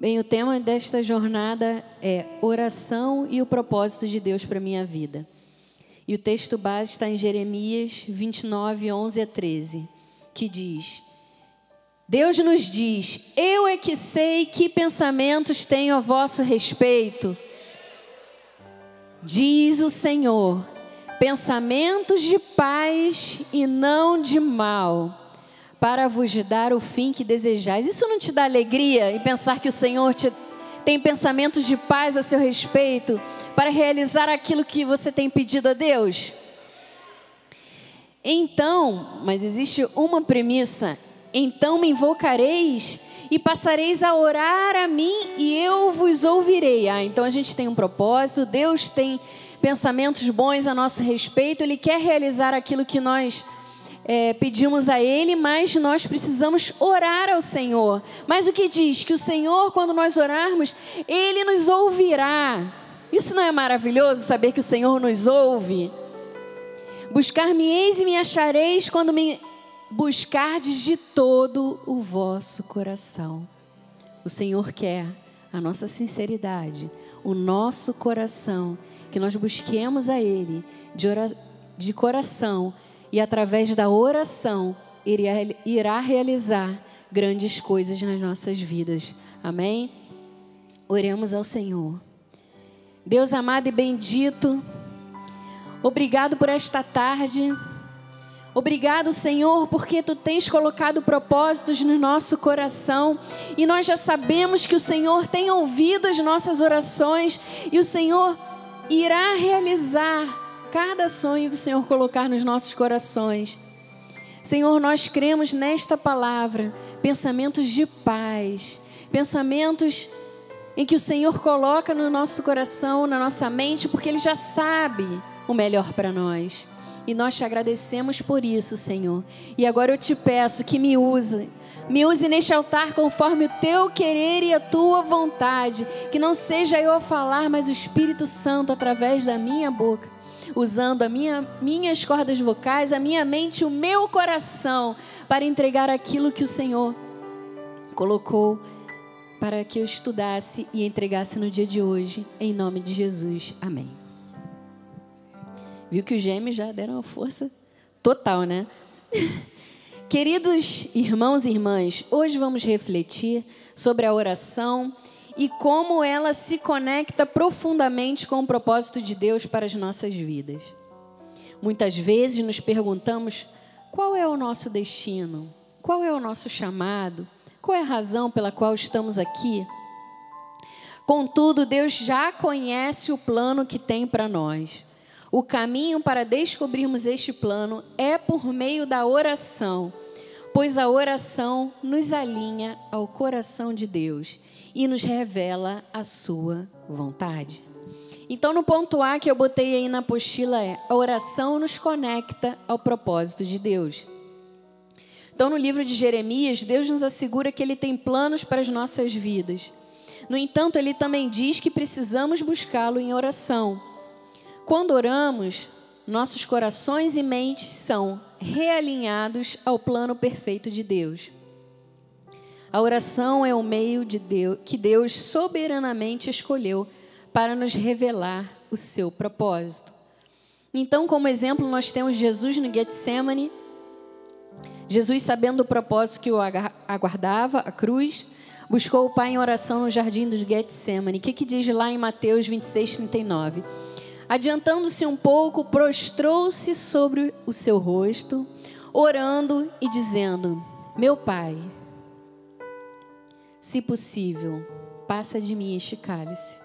Bem, o tema desta jornada é oração e o propósito de Deus para minha vida. E o texto base está em Jeremias 29, 11 a 13, que diz: Deus nos diz: Eu é que sei que pensamentos tenho a vosso respeito. Diz o Senhor: pensamentos de paz e não de mal para vos dar o fim que desejais. Isso não te dá alegria em pensar que o Senhor te, tem pensamentos de paz a seu respeito para realizar aquilo que você tem pedido a Deus? Então, mas existe uma premissa: então me invocareis e passareis a orar a mim e eu vos ouvirei. Ah, então a gente tem um propósito, Deus tem pensamentos bons a nosso respeito, Ele quer realizar aquilo que nós é, pedimos a Ele, mas nós precisamos orar ao Senhor. Mas o que diz? Que o Senhor, quando nós orarmos, Ele nos ouvirá. Isso não é maravilhoso saber que o Senhor nos ouve? Buscar-me-eis e me achareis quando me buscardes de todo o vosso coração. O Senhor quer a nossa sinceridade, o nosso coração, que nós busquemos a Ele de, de coração e através da oração irá realizar grandes coisas nas nossas vidas. Amém? Oremos ao Senhor. Deus amado e bendito, obrigado por esta tarde. Obrigado, Senhor, porque tu tens colocado propósitos no nosso coração e nós já sabemos que o Senhor tem ouvido as nossas orações e o Senhor irá realizar cada sonho que o Senhor colocar nos nossos corações. Senhor, nós cremos nesta palavra, pensamentos de paz, pensamentos em que o Senhor coloca no nosso coração, na nossa mente, porque Ele já sabe o melhor para nós. E nós te agradecemos por isso, Senhor. E agora eu te peço que me use, me use neste altar conforme o teu querer e a tua vontade. Que não seja eu a falar, mas o Espírito Santo através da minha boca usando a minha, minhas cordas vocais, a minha mente, o meu coração, para entregar aquilo que o Senhor colocou para que eu estudasse e entregasse no dia de hoje, em nome de Jesus. Amém. Viu que os gêmeos já deram uma força total, né? Queridos irmãos e irmãs, hoje vamos refletir sobre a oração e como ela se conecta profundamente com o propósito de Deus para as nossas vidas. Muitas vezes nos perguntamos qual é o nosso destino, qual é o nosso chamado, qual é a razão pela qual estamos aqui. Contudo, Deus já conhece o plano que tem para nós. O caminho para descobrirmos este plano é por meio da oração, pois a oração nos alinha ao coração de Deus e nos revela a sua vontade. Então, no ponto A que eu botei aí na apostila é: a oração nos conecta ao propósito de Deus. Então, no livro de Jeremias, Deus nos assegura que Ele tem planos para as nossas vidas. No entanto, Ele também diz que precisamos buscá-lo em oração. Quando oramos, nossos corações e mentes são realinhados ao plano perfeito de Deus. A oração é o meio de Deus que Deus soberanamente escolheu para nos revelar o seu propósito. Então, como exemplo, nós temos Jesus no Getsemane. Jesus, sabendo o propósito que o aguardava, a cruz, buscou o Pai em oração no jardim do Getsemane. O que, que diz lá em Mateus 26, 39? Adiantando-se um pouco, prostrou-se sobre o seu rosto, orando e dizendo: Meu Pai, se possível, passa de mim este cálice.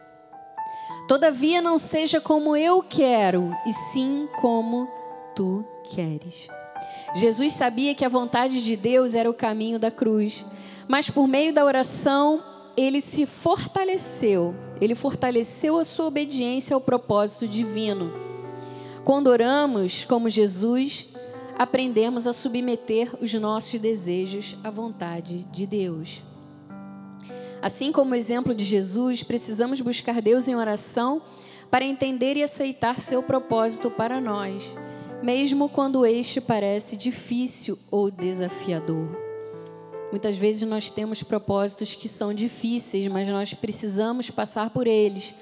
Todavia não seja como eu quero, e sim como tu queres. Jesus sabia que a vontade de Deus era o caminho da cruz, mas por meio da oração ele se fortaleceu, ele fortaleceu a sua obediência ao propósito divino. Quando oramos como Jesus, aprendemos a submeter os nossos desejos à vontade de Deus. Assim como o exemplo de Jesus, precisamos buscar Deus em oração para entender e aceitar seu propósito para nós, mesmo quando este parece difícil ou desafiador. Muitas vezes nós temos propósitos que são difíceis, mas nós precisamos passar por eles.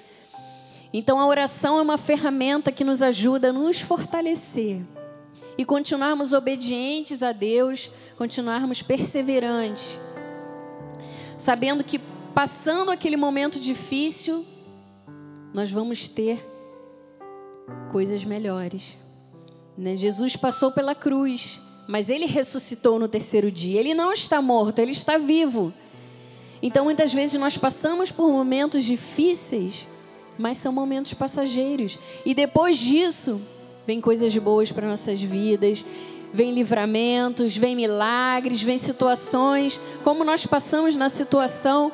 Então a oração é uma ferramenta que nos ajuda a nos fortalecer e continuarmos obedientes a Deus, continuarmos perseverantes, sabendo que passando aquele momento difícil, nós vamos ter coisas melhores. Né? Jesus passou pela cruz, mas ele ressuscitou no terceiro dia. Ele não está morto, ele está vivo. Então muitas vezes nós passamos por momentos difíceis, mas são momentos passageiros. E depois disso, vem coisas boas para nossas vidas, vem livramentos, vem milagres, vem situações, como nós passamos na situação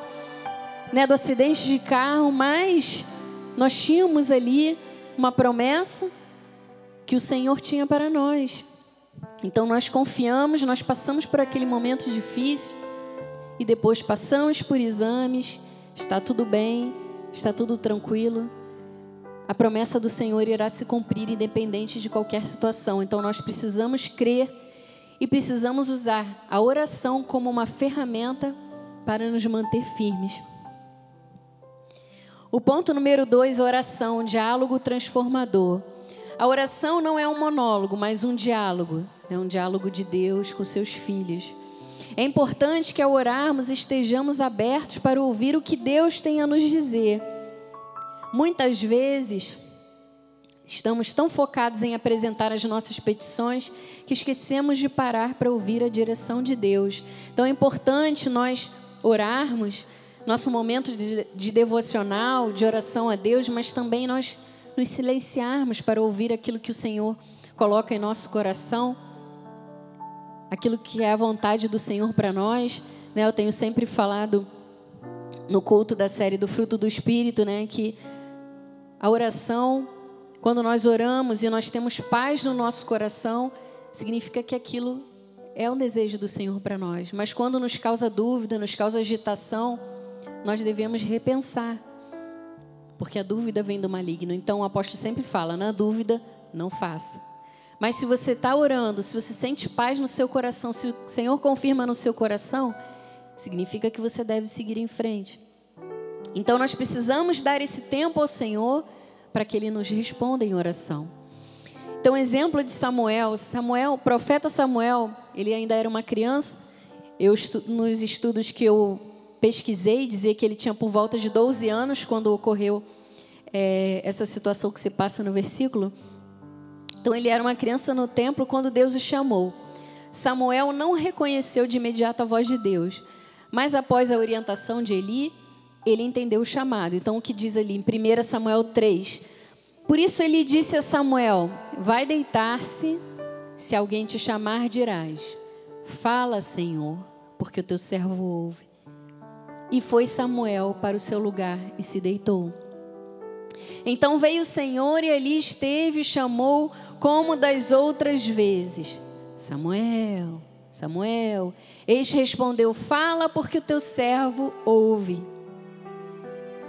né, do acidente de carro, mas nós tínhamos ali uma promessa que o Senhor tinha para nós. Então nós confiamos, nós passamos por aquele momento difícil e depois passamos por exames, está tudo bem, está tudo tranquilo. A promessa do Senhor irá se cumprir independente de qualquer situação. Então nós precisamos crer e precisamos usar a oração como uma ferramenta para nos manter firmes. O ponto número dois, oração, diálogo transformador. A oração não é um monólogo, mas um diálogo. É um diálogo de Deus com seus filhos. É importante que ao orarmos estejamos abertos para ouvir o que Deus tem a nos dizer. Muitas vezes estamos tão focados em apresentar as nossas petições que esquecemos de parar para ouvir a direção de Deus. Então é importante nós orarmos nosso momento de, de devocional, de oração a Deus, mas também nós nos silenciarmos para ouvir aquilo que o Senhor coloca em nosso coração, aquilo que é a vontade do Senhor para nós. Né? Eu tenho sempre falado no culto da série do fruto do Espírito, né, que a oração, quando nós oramos e nós temos paz no nosso coração, significa que aquilo é um desejo do Senhor para nós. Mas quando nos causa dúvida, nos causa agitação, nós devemos repensar. Porque a dúvida vem do maligno. Então o apóstolo sempre fala: na dúvida, não faça. Mas se você está orando, se você sente paz no seu coração, se o Senhor confirma no seu coração, significa que você deve seguir em frente. Então nós precisamos dar esse tempo ao Senhor para que Ele nos responda em oração. Então, exemplo de Samuel, Samuel, o profeta Samuel, ele ainda era uma criança. Eu nos estudos que eu pesquisei, dizia que ele tinha por volta de 12 anos quando ocorreu é, essa situação que se passa no versículo. Então ele era uma criança no templo quando Deus o chamou. Samuel não reconheceu de imediato a voz de Deus, mas após a orientação de Eli, ele entendeu o chamado. Então o que diz ali em 1 Samuel 3? Por isso ele disse a Samuel: Vai deitar-se, se alguém te chamar, dirás: Fala, Senhor, porque o teu servo ouve. E foi Samuel para o seu lugar e se deitou. Então veio o Senhor e ali esteve e chamou como das outras vezes: Samuel, Samuel. Eis respondeu: Fala, porque o teu servo ouve.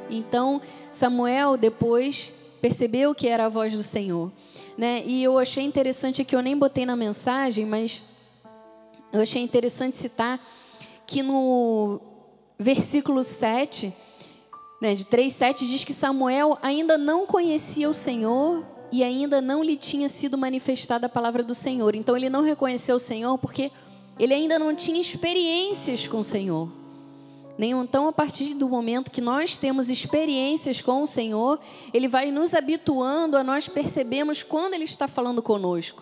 Então Samuel depois percebeu que era a voz do Senhor, né? E eu achei interessante que eu nem botei na mensagem, mas eu achei interessante citar que no versículo 7, né, de 3, 7, diz que Samuel ainda não conhecia o Senhor e ainda não lhe tinha sido manifestada a palavra do Senhor. Então ele não reconheceu o Senhor porque ele ainda não tinha experiências com o Senhor. Então, a partir do momento que nós temos experiências com o Senhor, Ele vai nos habituando a nós percebemos quando Ele está falando conosco.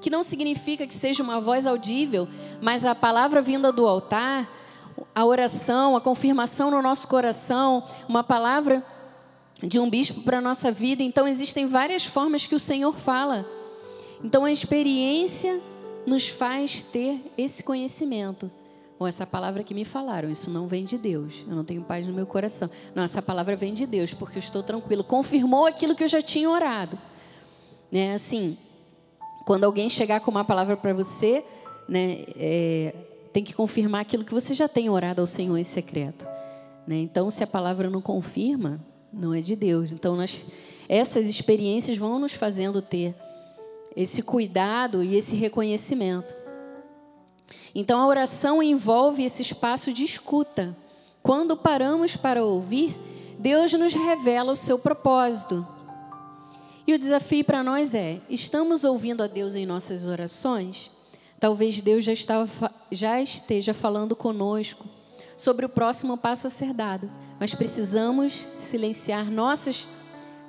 Que não significa que seja uma voz audível, mas a palavra vinda do altar, a oração, a confirmação no nosso coração, uma palavra de um bispo para a nossa vida. Então, existem várias formas que o Senhor fala. Então, a experiência nos faz ter esse conhecimento. Ou essa palavra que me falaram, isso não vem de Deus. Eu não tenho paz no meu coração. Não, essa palavra vem de Deus, porque eu estou tranquilo. Confirmou aquilo que eu já tinha orado. Né? Assim, quando alguém chegar com uma palavra para você, né, é, tem que confirmar aquilo que você já tem orado ao Senhor em secreto. Né? Então, se a palavra não confirma, não é de Deus. Então, nós, essas experiências vão nos fazendo ter esse cuidado e esse reconhecimento. Então a oração envolve esse espaço de escuta. Quando paramos para ouvir, Deus nos revela o seu propósito. E o desafio para nós é: estamos ouvindo a Deus em nossas orações? Talvez Deus já, estava, já esteja falando conosco sobre o próximo passo a ser dado, mas precisamos silenciar nossas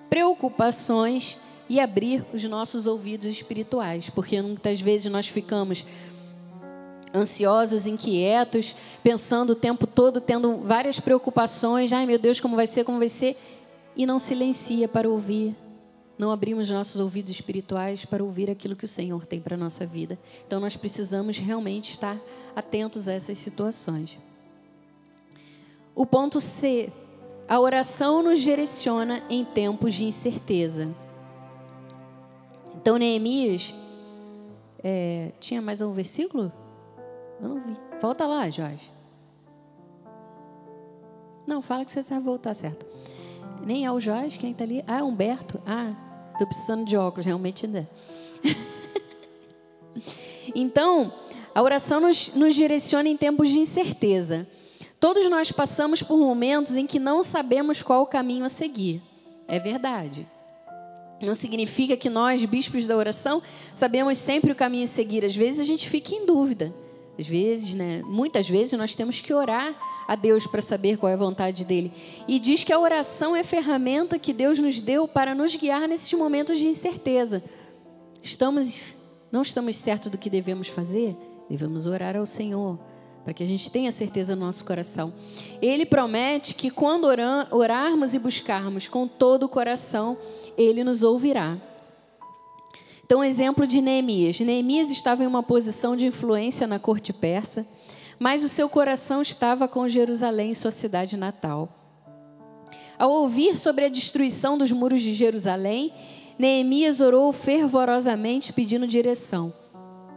preocupações e abrir os nossos ouvidos espirituais, porque muitas vezes nós ficamos ansiosos, inquietos, pensando o tempo todo, tendo várias preocupações, ai meu Deus, como vai ser, como vai ser, e não silencia para ouvir. Não abrimos nossos ouvidos espirituais para ouvir aquilo que o Senhor tem para a nossa vida. Então nós precisamos realmente estar atentos a essas situações. O ponto C. A oração nos direciona em tempos de incerteza. Então, Neemias. É, tinha mais um versículo? Eu não vi. Volta lá, Jorge. Não, fala que você vai voltar certo. Nem é o Jorge, quem está ali? Ah, é Humberto. Ah, estou precisando de óculos, realmente ainda. então, a oração nos, nos direciona em tempos de incerteza. Todos nós passamos por momentos em que não sabemos qual o caminho a seguir. É verdade. Não significa que nós, bispos da oração, sabemos sempre o caminho a seguir. Às vezes a gente fica em dúvida. Às vezes, né? Muitas vezes nós temos que orar a Deus para saber qual é a vontade dele. E diz que a oração é a ferramenta que Deus nos deu para nos guiar nesses momentos de incerteza. Estamos, não estamos certos do que devemos fazer? Devemos orar ao Senhor para que a gente tenha certeza no nosso coração. Ele promete que quando orarmos e buscarmos com todo o coração, ele nos ouvirá. Então, exemplo de Neemias. Neemias estava em uma posição de influência na corte persa, mas o seu coração estava com Jerusalém, sua cidade natal. Ao ouvir sobre a destruição dos muros de Jerusalém, Neemias orou fervorosamente pedindo direção.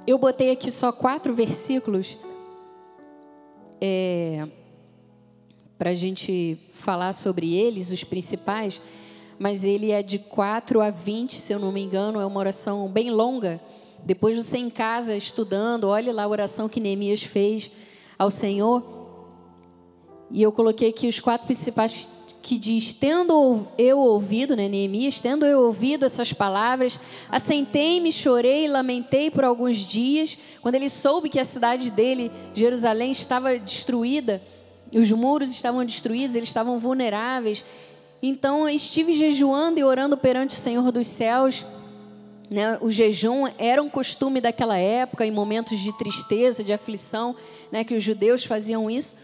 Eu botei aqui só quatro versículos é, para a gente falar sobre eles, os principais, mas ele é de 4 a 20, se eu não me engano, é uma oração bem longa. Depois você em casa estudando, olhe lá a oração que Neemias fez ao Senhor. E eu coloquei aqui os quatro principais que diz: Tendo eu ouvido, né, Neemias, tendo eu ouvido essas palavras, assentei-me, chorei lamentei por alguns dias, quando ele soube que a cidade dele, Jerusalém, estava destruída, os muros estavam destruídos, eles estavam vulneráveis. Então estive jejuando e orando perante o Senhor dos céus. Né, o jejum era um costume daquela época, em momentos de tristeza, de aflição, né, que os judeus faziam isso.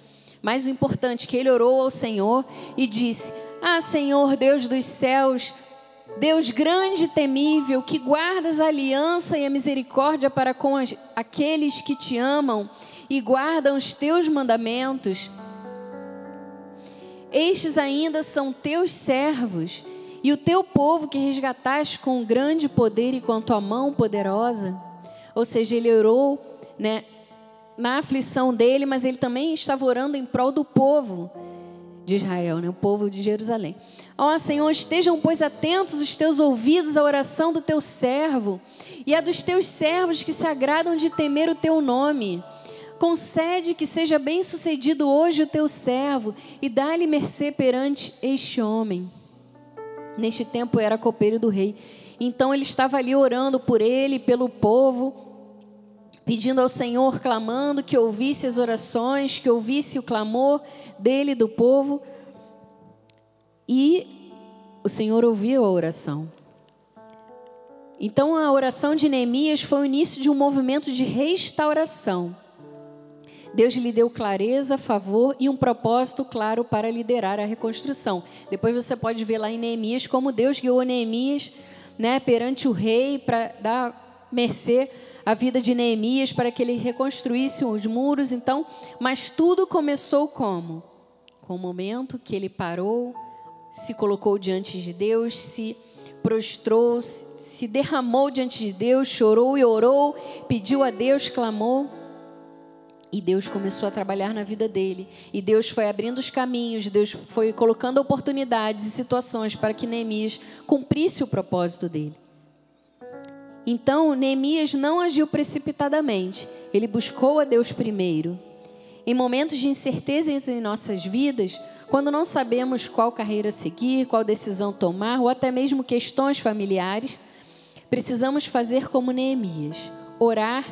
Mas o importante é que ele orou ao Senhor e disse: Ah, Senhor, Deus dos céus, Deus grande e temível, que guardas a aliança e a misericórdia para com as, aqueles que te amam e guardam os teus mandamentos. Estes ainda são teus servos e o teu povo que resgataste com grande poder e com a tua mão poderosa. Ou seja, ele orou, né, na aflição dele, mas ele também estava orando em prol do povo de Israel, né? o povo de Jerusalém. Ó oh, Senhor, estejam, pois, atentos os teus ouvidos à oração do teu servo e a dos teus servos que se agradam de temer o teu nome. Concede que seja bem sucedido hoje o teu servo e dá-lhe mercê perante este homem. Neste tempo era copeiro do rei. Então ele estava ali orando por ele, pelo povo pedindo ao Senhor, clamando que ouvisse as orações, que ouvisse o clamor dele, do povo. E o Senhor ouviu a oração. Então a oração de Neemias foi o início de um movimento de restauração. Deus lhe deu clareza, favor e um propósito claro para liderar a reconstrução. Depois você pode ver lá em Neemias como Deus guiou Neemias né, perante o rei para dar mercê a vida de Neemias para que ele reconstruísse os muros. Então, mas tudo começou como? Com o momento que ele parou, se colocou diante de Deus, se prostrou, se derramou diante de Deus, chorou e orou, pediu a Deus, clamou. E Deus começou a trabalhar na vida dele. E Deus foi abrindo os caminhos, Deus foi colocando oportunidades e situações para que Neemias cumprisse o propósito dele. Então, Neemias não agiu precipitadamente, ele buscou a Deus primeiro. Em momentos de incertezas em nossas vidas, quando não sabemos qual carreira seguir, qual decisão tomar, ou até mesmo questões familiares, precisamos fazer como Neemias, orar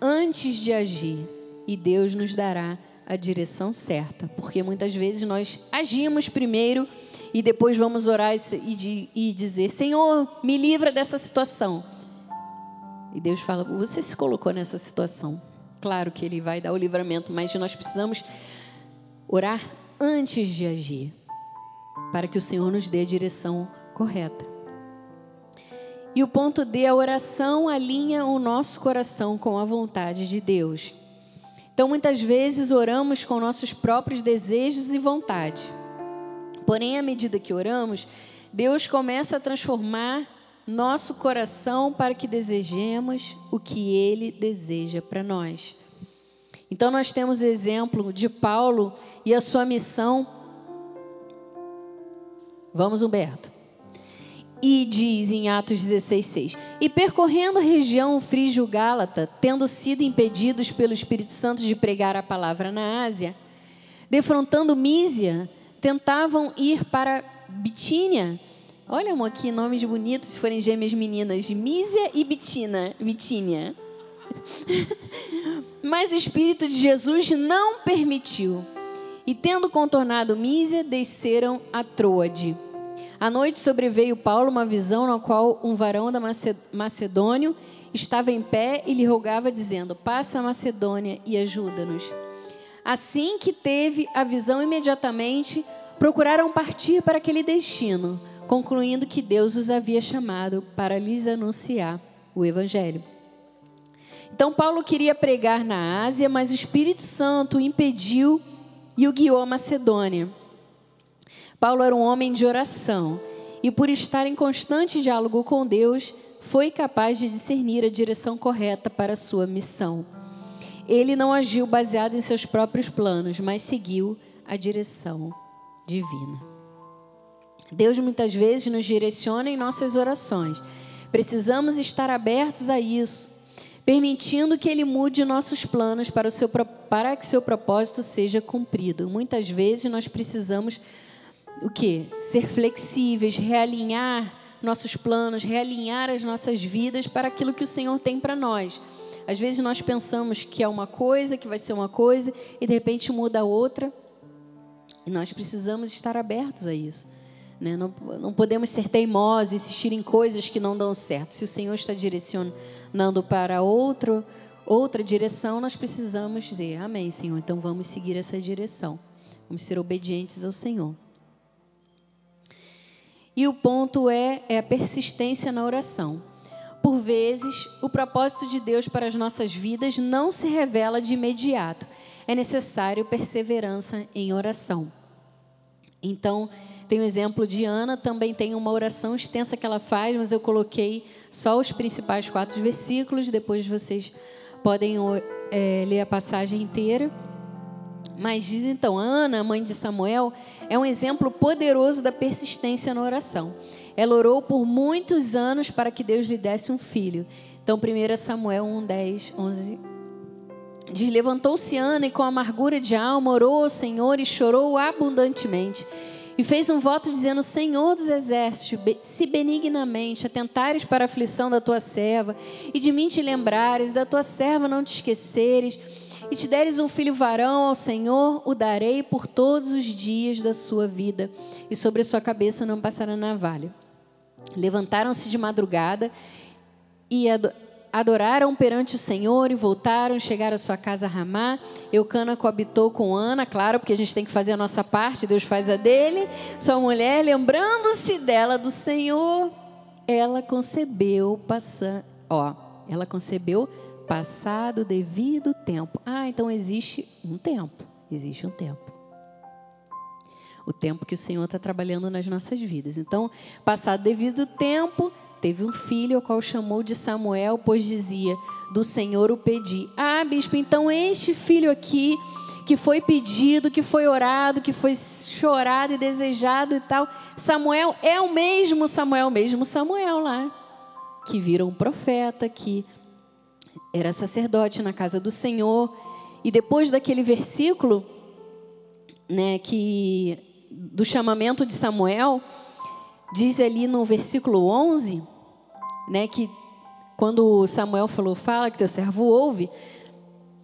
antes de agir, e Deus nos dará a direção certa, porque muitas vezes nós agimos primeiro e depois vamos orar e, dizer: Senhor, me livra dessa situação. E Deus fala: Você se colocou nessa situação. Claro que Ele vai dar o livramento, mas nós precisamos orar antes de agir, para que o Senhor nos dê a direção correta. E o ponto D, a oração alinha o nosso coração com a vontade de Deus. Então, muitas vezes oramos com nossos próprios desejos e vontade. Porém, à medida que oramos, Deus começa a transformar nosso coração para que desejemos o que Ele deseja para nós. Então, nós temos exemplo de Paulo e a sua missão. Vamos, Humberto. E diz em Atos 16,6: E percorrendo a região frígio-gálata, tendo sido impedidos pelo Espírito Santo de pregar a palavra na Ásia, defrontando Mísia, tentavam ir para Bitínia Olha, amor, que nomes bonitos se forem gêmeas meninas. Mísia e Bitina, Bitínia. Mas o Espírito de Jesus não permitiu. E tendo contornado Mísia, desceram a Troade. À noite sobreveio Paulo uma visão na qual um varão da Macedônio estava em pé e lhe rogava, dizendo: Passa a Macedônia e ajuda-nos. Assim que teve a visão, imediatamente procuraram partir para aquele destino concluindo que Deus os havia chamado para lhes anunciar o Evangelho. Então, Paulo queria pregar na Ásia, mas o Espírito Santo o impediu e o guiou à Macedônia. Paulo era um homem de oração e, por estar em constante diálogo com Deus, foi capaz de discernir a direção correta para a sua missão. Ele não agiu baseado em seus próprios planos, mas seguiu a direção divina. Deus muitas vezes nos direciona em nossas orações. Precisamos estar abertos a isso, permitindo que Ele mude nossos planos para, seu, para que seu propósito seja cumprido. Muitas vezes nós precisamos o que? Ser flexíveis, realinhar nossos planos, realinhar as nossas vidas para aquilo que o Senhor tem para nós. Às vezes nós pensamos que é uma coisa, que vai ser uma coisa, e de repente muda outra. E nós precisamos estar abertos a isso. Né? Não, não podemos ser teimosos, insistir em coisas que não dão certo. Se o Senhor está direcionando para outro, outra direção, nós precisamos dizer: Amém, Senhor. Então vamos seguir essa direção. Vamos ser obedientes ao Senhor. E o ponto é, é a persistência na oração. Por vezes, o propósito de Deus para as nossas vidas não se revela de imediato. É necessário perseverança em oração. Então, tem o exemplo de Ana, também tem uma oração extensa que ela faz, mas eu coloquei só os principais quatro versículos, depois vocês podem é, ler a passagem inteira. Mas diz então, Ana, mãe de Samuel, é um exemplo poderoso da persistência na oração. Ela orou por muitos anos para que Deus lhe desse um filho. Então, 1 Samuel 1, 10, 11. Diz: Levantou-se Ana e com amargura de alma orou ao Senhor e chorou abundantemente. E fez um voto dizendo: Senhor dos exércitos, se benignamente atentares para a aflição da tua serva, e de mim te lembrares, da tua serva não te esqueceres, e te deres um filho varão ao Senhor, o darei por todos os dias da sua vida, e sobre a sua cabeça não passará navalha. Levantaram-se de madrugada e adoraram perante o Senhor e voltaram, chegaram à sua casa Ramá. Eucana coabitou com Ana, claro, porque a gente tem que fazer a nossa parte, Deus faz a dele. Sua mulher, lembrando-se dela do Senhor, ela concebeu passando, ó, ela concebeu passado devido tempo. Ah, então existe um tempo, existe um tempo. O tempo que o Senhor está trabalhando nas nossas vidas. Então, passado devido tempo, teve um filho, ao qual chamou de Samuel, pois dizia: Do Senhor o pedi. Ah, bispo, então este filho aqui, que foi pedido, que foi orado, que foi chorado e desejado e tal, Samuel é o mesmo Samuel, mesmo Samuel lá. que vira um profeta, que era sacerdote na casa do Senhor. E depois daquele versículo, né, que do chamamento de Samuel, diz ali no versículo 11, né, que quando Samuel falou, fala que teu servo ouve,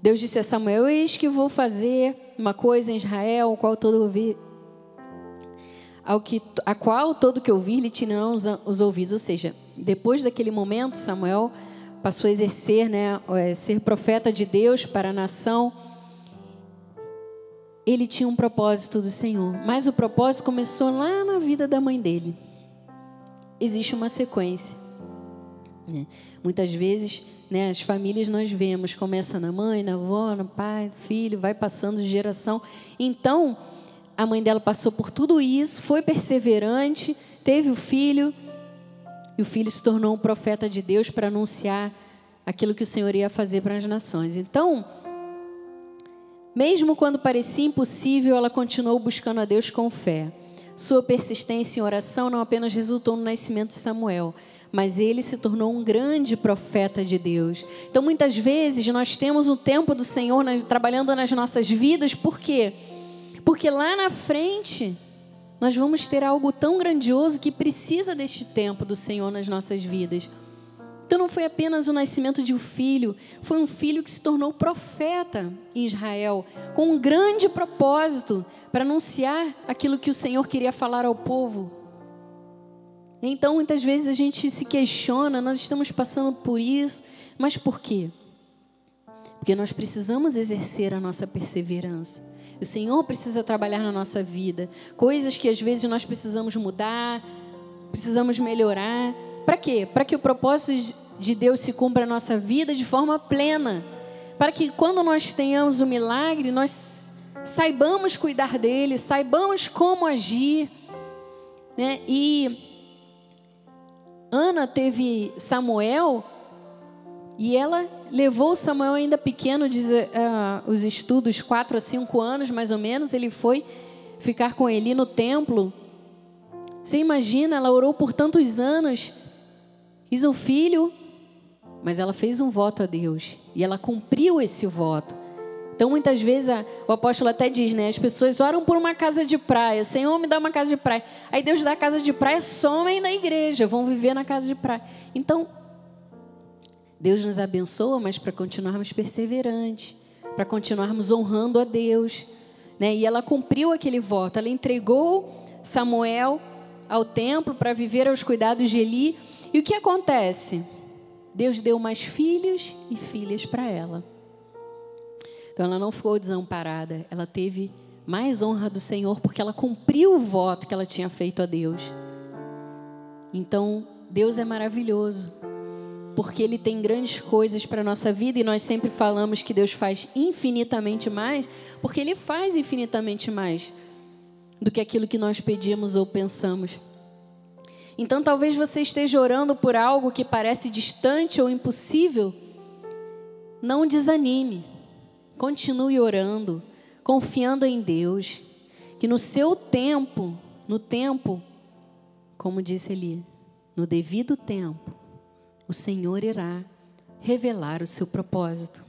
Deus disse a Samuel, eis que vou fazer uma coisa em Israel, qual todo ouvir, ao que, a qual todo que ouvir lhe tirarão os, os ouvidos. Ou seja, depois daquele momento, Samuel passou a exercer, né, é, ser profeta de Deus para a nação. Ele tinha um propósito do Senhor, mas o propósito começou lá na vida da mãe dele. Existe uma sequência. Né? Muitas vezes, né, as famílias nós vemos, começa na mãe, na avó, no pai, filho, vai passando de geração. Então, a mãe dela passou por tudo isso, foi perseverante, teve o filho, e o filho se tornou um profeta de Deus para anunciar aquilo que o Senhor ia fazer para as nações. Então, mesmo quando parecia impossível, ela continuou buscando a Deus com fé. Sua persistência em oração não apenas resultou no nascimento de Samuel, mas ele se tornou um grande profeta de Deus. Então, muitas vezes, nós temos o tempo do Senhor trabalhando nas nossas vidas, por quê? Porque lá na frente nós vamos ter algo tão grandioso que precisa deste tempo do Senhor nas nossas vidas. Então não foi apenas o nascimento de um filho, foi um filho que se tornou profeta em Israel, com um grande propósito para anunciar aquilo que o Senhor queria falar ao povo. Então muitas vezes a gente se questiona, nós estamos passando por isso, mas por quê? Porque nós precisamos exercer a nossa perseverança. O Senhor precisa trabalhar na nossa vida. Coisas que às vezes nós precisamos mudar, precisamos melhorar. Para quê? Para que o propósito de Deus se cumpra na nossa vida de forma plena. Para que quando nós tenhamos o milagre, nós saibamos cuidar dele, saibamos como agir. Né? E Ana teve Samuel e ela levou Samuel ainda pequeno, diz, uh, os estudos, quatro a cinco anos mais ou menos, ele foi ficar com Eli no templo. Você imagina, ela orou por tantos anos, quis um filho, mas ela fez um voto a Deus e ela cumpriu esse voto. Então, muitas vezes, a, o apóstolo até diz, né? As pessoas oram por uma casa de praia. Senhor, me dá uma casa de praia. Aí Deus dá a casa de praia, somem na igreja, vão viver na casa de praia. Então, Deus nos abençoa, mas para continuarmos perseverantes, para continuarmos honrando a Deus. Né? E ela cumpriu aquele voto, ela entregou Samuel ao templo para viver aos cuidados de Eli. E o que acontece? Deus deu mais filhos e filhas para ela. Então ela não ficou desamparada, ela teve mais honra do Senhor porque ela cumpriu o voto que ela tinha feito a Deus. Então, Deus é maravilhoso porque Ele tem grandes coisas para a nossa vida e nós sempre falamos que Deus faz infinitamente mais, porque Ele faz infinitamente mais do que aquilo que nós pedimos ou pensamos. Então talvez você esteja orando por algo que parece distante ou impossível. Não desanime. Continue orando, confiando em Deus, que no seu tempo, no tempo, como disse ali, no devido tempo, o Senhor irá revelar o seu propósito.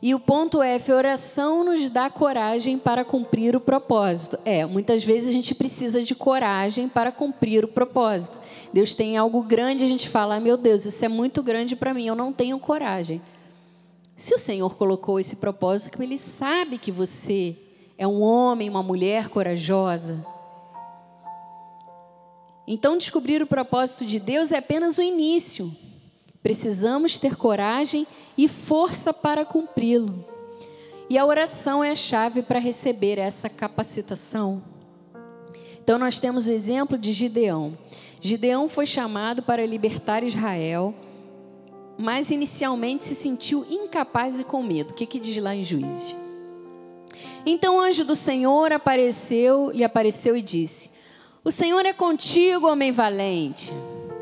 E o ponto F, oração nos dá coragem para cumprir o propósito. É, muitas vezes a gente precisa de coragem para cumprir o propósito. Deus tem algo grande, a gente fala, ah, meu Deus, isso é muito grande para mim, eu não tenho coragem. Se o Senhor colocou esse propósito, Ele sabe que você é um homem, uma mulher corajosa, então, descobrir o propósito de Deus é apenas o início. Precisamos ter coragem e força para cumpri-lo. E a oração é a chave para receber essa capacitação. Então, nós temos o exemplo de Gideão. Gideão foi chamado para libertar Israel, mas inicialmente se sentiu incapaz e com medo. O que, que diz lá em Juízes? Então o anjo do Senhor apareceu, lhe apareceu e disse: o Senhor é contigo, homem valente.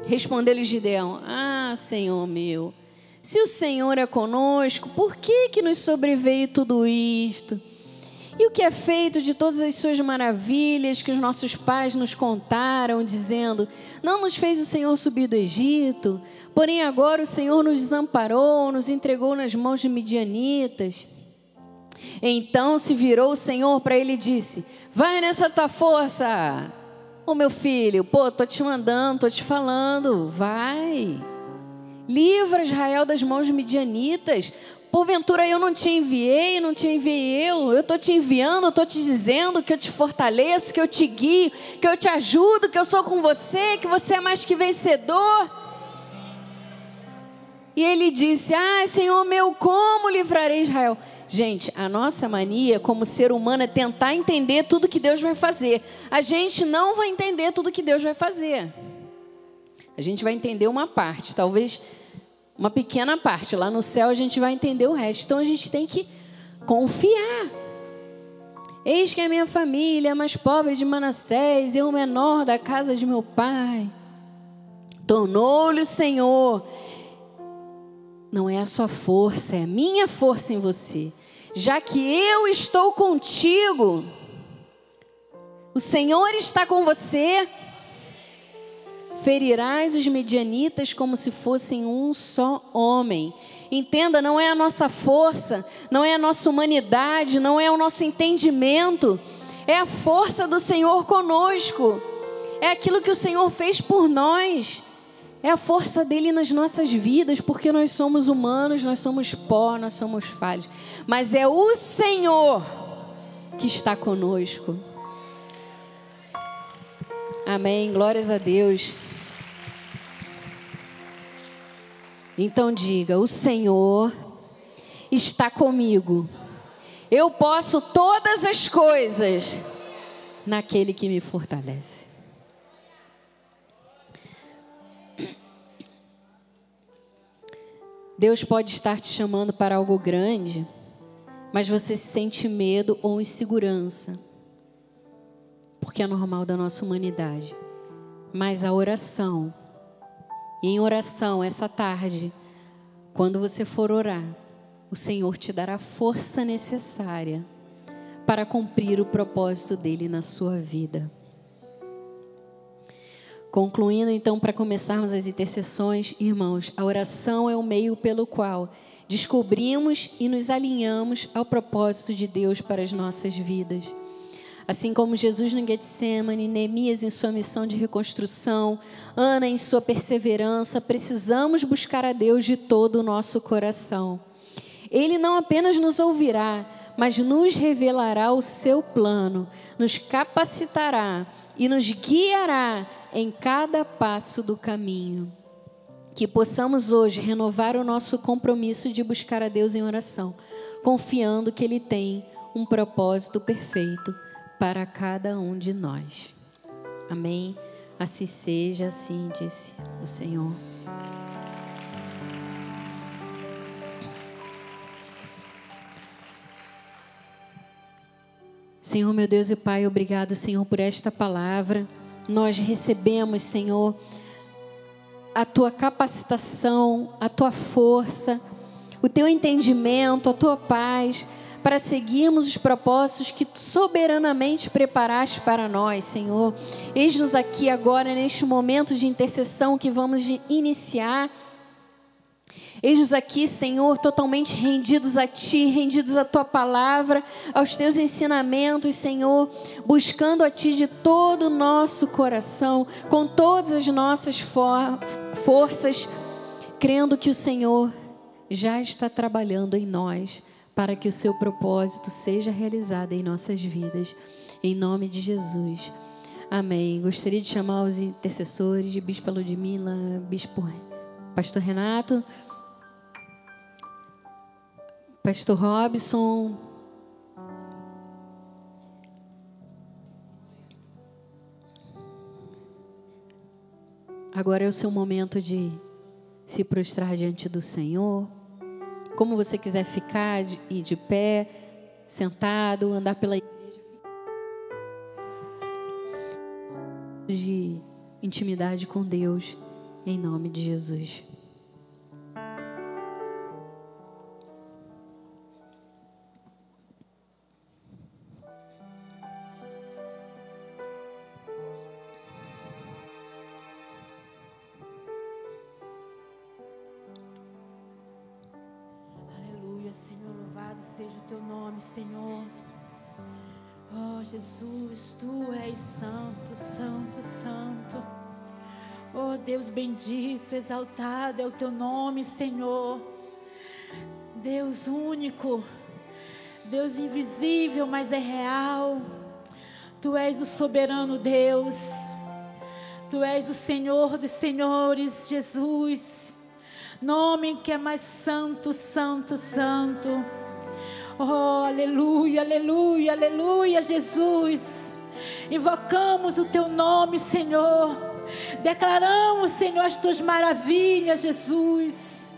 Respondeu-lhe Gideão: Ah, Senhor meu, se o Senhor é conosco, por que que nos sobreveio tudo isto? E o que é feito de todas as suas maravilhas que os nossos pais nos contaram, dizendo: Não nos fez o Senhor subir do Egito, porém agora o Senhor nos desamparou, nos entregou nas mãos de midianitas. Então se virou o Senhor para ele e disse: Vai nessa tua força, ô meu filho, pô, tô te mandando, tô te falando, vai. Livra Israel das mãos midianitas, Porventura eu não te enviei, não te enviei eu. Eu estou te enviando, eu estou te dizendo que eu te fortaleço, que eu te guio, que eu te ajudo, que eu sou com você, que você é mais que vencedor. E ele disse: Ah, Senhor meu, como livrarei Israel? Gente, a nossa mania como ser humano é tentar entender tudo que Deus vai fazer. A gente não vai entender tudo que Deus vai fazer. A gente vai entender uma parte. Talvez uma pequena parte. Lá no céu a gente vai entender o resto. Então a gente tem que confiar. Eis que a minha família é mais pobre de Manassés, eu o menor da casa de meu pai. Tornou-lhe o Senhor. Não é a sua força, é a minha força em você. Já que eu estou contigo, o Senhor está com você ferirás os medianitas como se fossem um só homem. Entenda, não é a nossa força, não é a nossa humanidade, não é o nosso entendimento, é a força do Senhor conosco, é aquilo que o Senhor fez por nós, é a força dele nas nossas vidas, porque nós somos humanos, nós somos pó, nós somos falhos, mas é o Senhor que está conosco. Amém. Glórias a Deus. Então diga: O Senhor está comigo. Eu posso todas as coisas naquele que me fortalece. Deus pode estar te chamando para algo grande, mas você sente medo ou insegurança, porque é normal da nossa humanidade. Mas a oração e em oração essa tarde, quando você for orar, o Senhor te dará a força necessária para cumprir o propósito dele na sua vida. Concluindo então, para começarmos as intercessões, irmãos, a oração é o meio pelo qual descobrimos e nos alinhamos ao propósito de Deus para as nossas vidas. Assim como Jesus no Getsemane, Neemias em sua missão de reconstrução, Ana em sua perseverança, precisamos buscar a Deus de todo o nosso coração. Ele não apenas nos ouvirá, mas nos revelará o seu plano, nos capacitará e nos guiará em cada passo do caminho. Que possamos hoje renovar o nosso compromisso de buscar a Deus em oração, confiando que Ele tem um propósito perfeito para cada um de nós. Amém? Assim seja, assim disse o Senhor. Senhor, meu Deus e Pai, obrigado, Senhor, por esta palavra. Nós recebemos, Senhor, a tua capacitação, a tua força, o teu entendimento, a tua paz para seguirmos os propósitos que soberanamente preparaste para nós, Senhor. Eis-nos aqui agora, neste momento de intercessão que vamos iniciar. Eis-nos aqui, Senhor, totalmente rendidos a Ti, rendidos à Tua palavra, aos Teus ensinamentos, Senhor, buscando a Ti de todo o nosso coração, com todas as nossas for forças, crendo que o Senhor já está trabalhando em nós para que o seu propósito seja realizado em nossas vidas. Em nome de Jesus. Amém. Gostaria de chamar os intercessores, Bispo Ludmila, Bispo Pastor Renato, Pastor Robson. Agora é o seu momento de se prostrar diante do Senhor. Como você quiser ficar de, de pé, sentado, andar pela igreja. De intimidade com Deus, em nome de Jesus. Senhor. Oh, Jesus, tu és santo, santo, santo. Oh, Deus bendito, exaltado é o teu nome, Senhor. Deus único, Deus invisível, mas é real. Tu és o soberano Deus. Tu és o Senhor dos senhores, Jesus. Nome que é mais santo, santo, santo. Oh, aleluia, aleluia, aleluia, Jesus. Invocamos o teu nome, Senhor. Declaramos, Senhor, as tuas maravilhas, Jesus.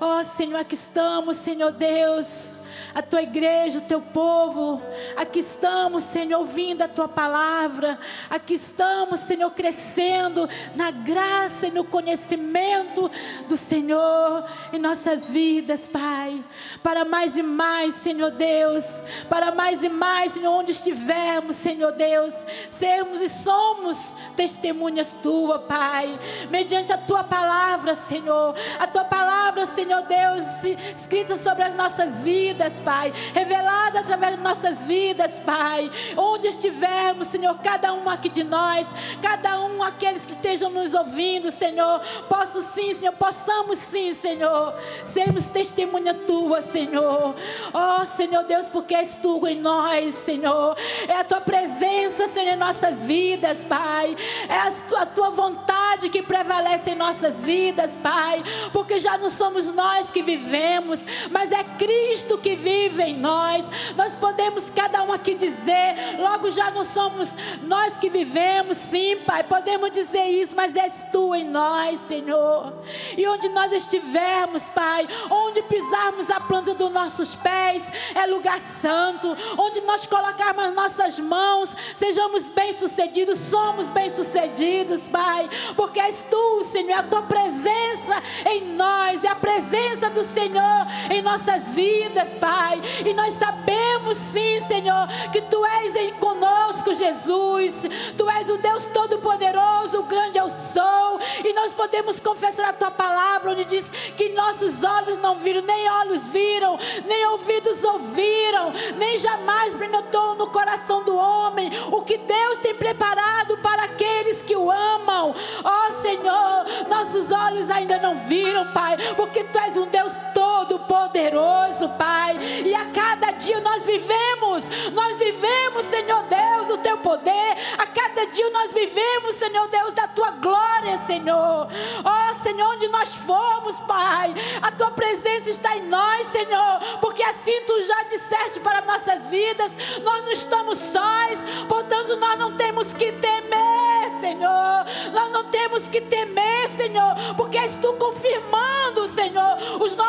Oh, Senhor, aqui estamos, Senhor Deus a tua igreja, o teu povo. Aqui estamos, Senhor, ouvindo a tua palavra. Aqui estamos, Senhor, crescendo na graça e no conhecimento do Senhor em nossas vidas, Pai. Para mais e mais, Senhor Deus, para mais e mais, Senhor, onde estivermos, Senhor Deus, sermos e somos testemunhas tua, Pai, mediante a tua palavra, Senhor, a tua palavra, Senhor Deus, escrita sobre as nossas vidas, Pai, revelada através de nossas vidas, Pai. Onde estivermos, Senhor, cada um aqui de nós, cada um aqueles que estejam nos ouvindo, Senhor, posso sim, Senhor, possamos sim, Senhor, sermos testemunha tua, Senhor. Oh, Senhor Deus, porque és tu em nós, Senhor. É a tua presença, Senhor, em nossas vidas, Pai. É a tua, a tua vontade que prevalece em nossas vidas, Pai. Porque já não somos nós que vivemos, mas é Cristo que vive vive em nós. Nós podemos cada um aqui dizer, logo já não somos nós que vivemos, sim, Pai. Podemos dizer isso, mas és tu em nós, Senhor. E onde nós estivermos, Pai, onde pisarmos a planta dos nossos pés, é lugar santo. Onde nós colocarmos nossas mãos, sejamos bem-sucedidos, somos bem-sucedidos, Pai, porque és tu, Senhor, é a tua presença em nós, é a presença do Senhor em nossas vidas, Pai. Pai. E nós sabemos sim, Senhor, que Tu és em conosco, Jesus. Tu és o Deus Todo-Poderoso, o grande eu sou. E nós podemos confessar a Tua palavra, onde diz que nossos olhos não viram, nem olhos viram, nem ouvidos ouviram, nem jamais penetrou no coração do homem o que Deus tem preparado para aqueles que o amam. Ó oh, Senhor, nossos olhos ainda não viram, Pai, porque Tu és um Deus todo-poderoso, Pai. E a cada dia nós vivemos, nós vivemos, Senhor Deus, o teu poder. A cada dia nós vivemos, Senhor Deus, da tua glória, Senhor. Ó oh, Senhor, onde nós formos, Pai, a tua presença está em nós, Senhor, porque assim tu já disseste para nossas vidas, nós não estamos sós, portanto nós não temos que temer, Senhor. Nós não temos que temer, Senhor, porque és tu confirmando, Senhor, os nossos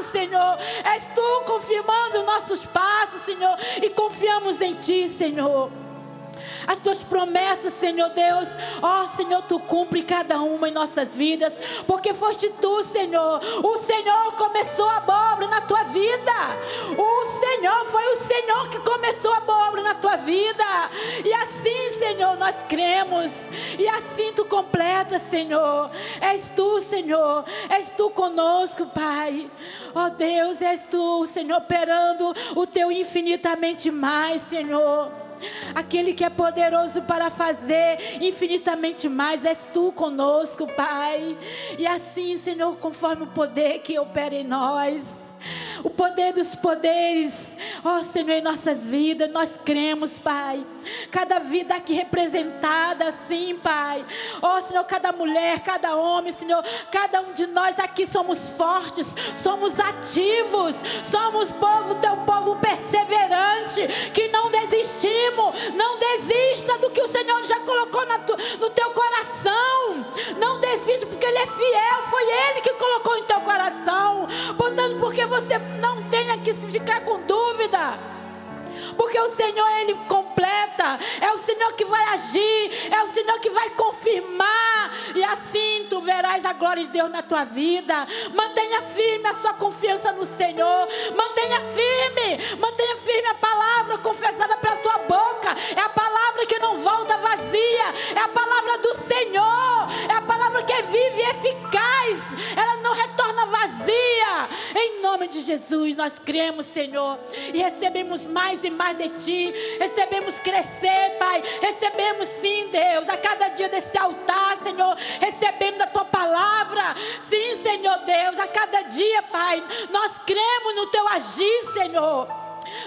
Senhor. És tu confirmando nossos passos, Senhor, e confiamos em Ti, Senhor as tuas promessas, Senhor Deus. Ó oh, Senhor, tu cumpre cada uma em nossas vidas, porque foste tu, Senhor. O Senhor começou a obra na tua vida. O Senhor foi o Senhor que começou a obra na tua vida. E assim, Senhor, nós cremos. E assim tu completa, Senhor. És tu, Senhor. És tu conosco, Pai. Ó oh, Deus, és tu, Senhor, operando o teu infinitamente mais, Senhor aquele que é poderoso para fazer infinitamente mais. És tu conosco, Pai. E assim, Senhor, conforme o poder que opera em nós o poder dos poderes, ó Senhor, em nossas vidas, nós cremos, Pai. Cada vida aqui representada, sim, Pai. Ó Senhor, cada mulher, cada homem, Senhor, cada um de nós aqui somos fortes, somos ativos, somos povo, teu povo perseverante, que não desistimos, não desista do que o Senhor já colocou tu, no teu coração. Não desista, porque Ele é fiel, foi Ele que colocou em teu coração. Portanto, porque você não tenha que ficar com dúvida. Porque o Senhor, Ele completa. É o Senhor que vai agir. É o Senhor que vai confirmar. E assim tu verás a glória de Deus na tua vida. Mantenha firme a sua confiança no Senhor. Mantenha firme. Mantenha firme a palavra confessada pela tua boca. É a palavra que não volta vazia. É a palavra do Senhor. De Jesus, nós cremos, Senhor, e recebemos mais e mais de Ti, recebemos crescer, Pai, recebemos sim, Deus, a cada dia desse altar, Senhor, recebendo a Tua palavra, sim, Senhor Deus, a cada dia, Pai, nós cremos no Teu agir, Senhor.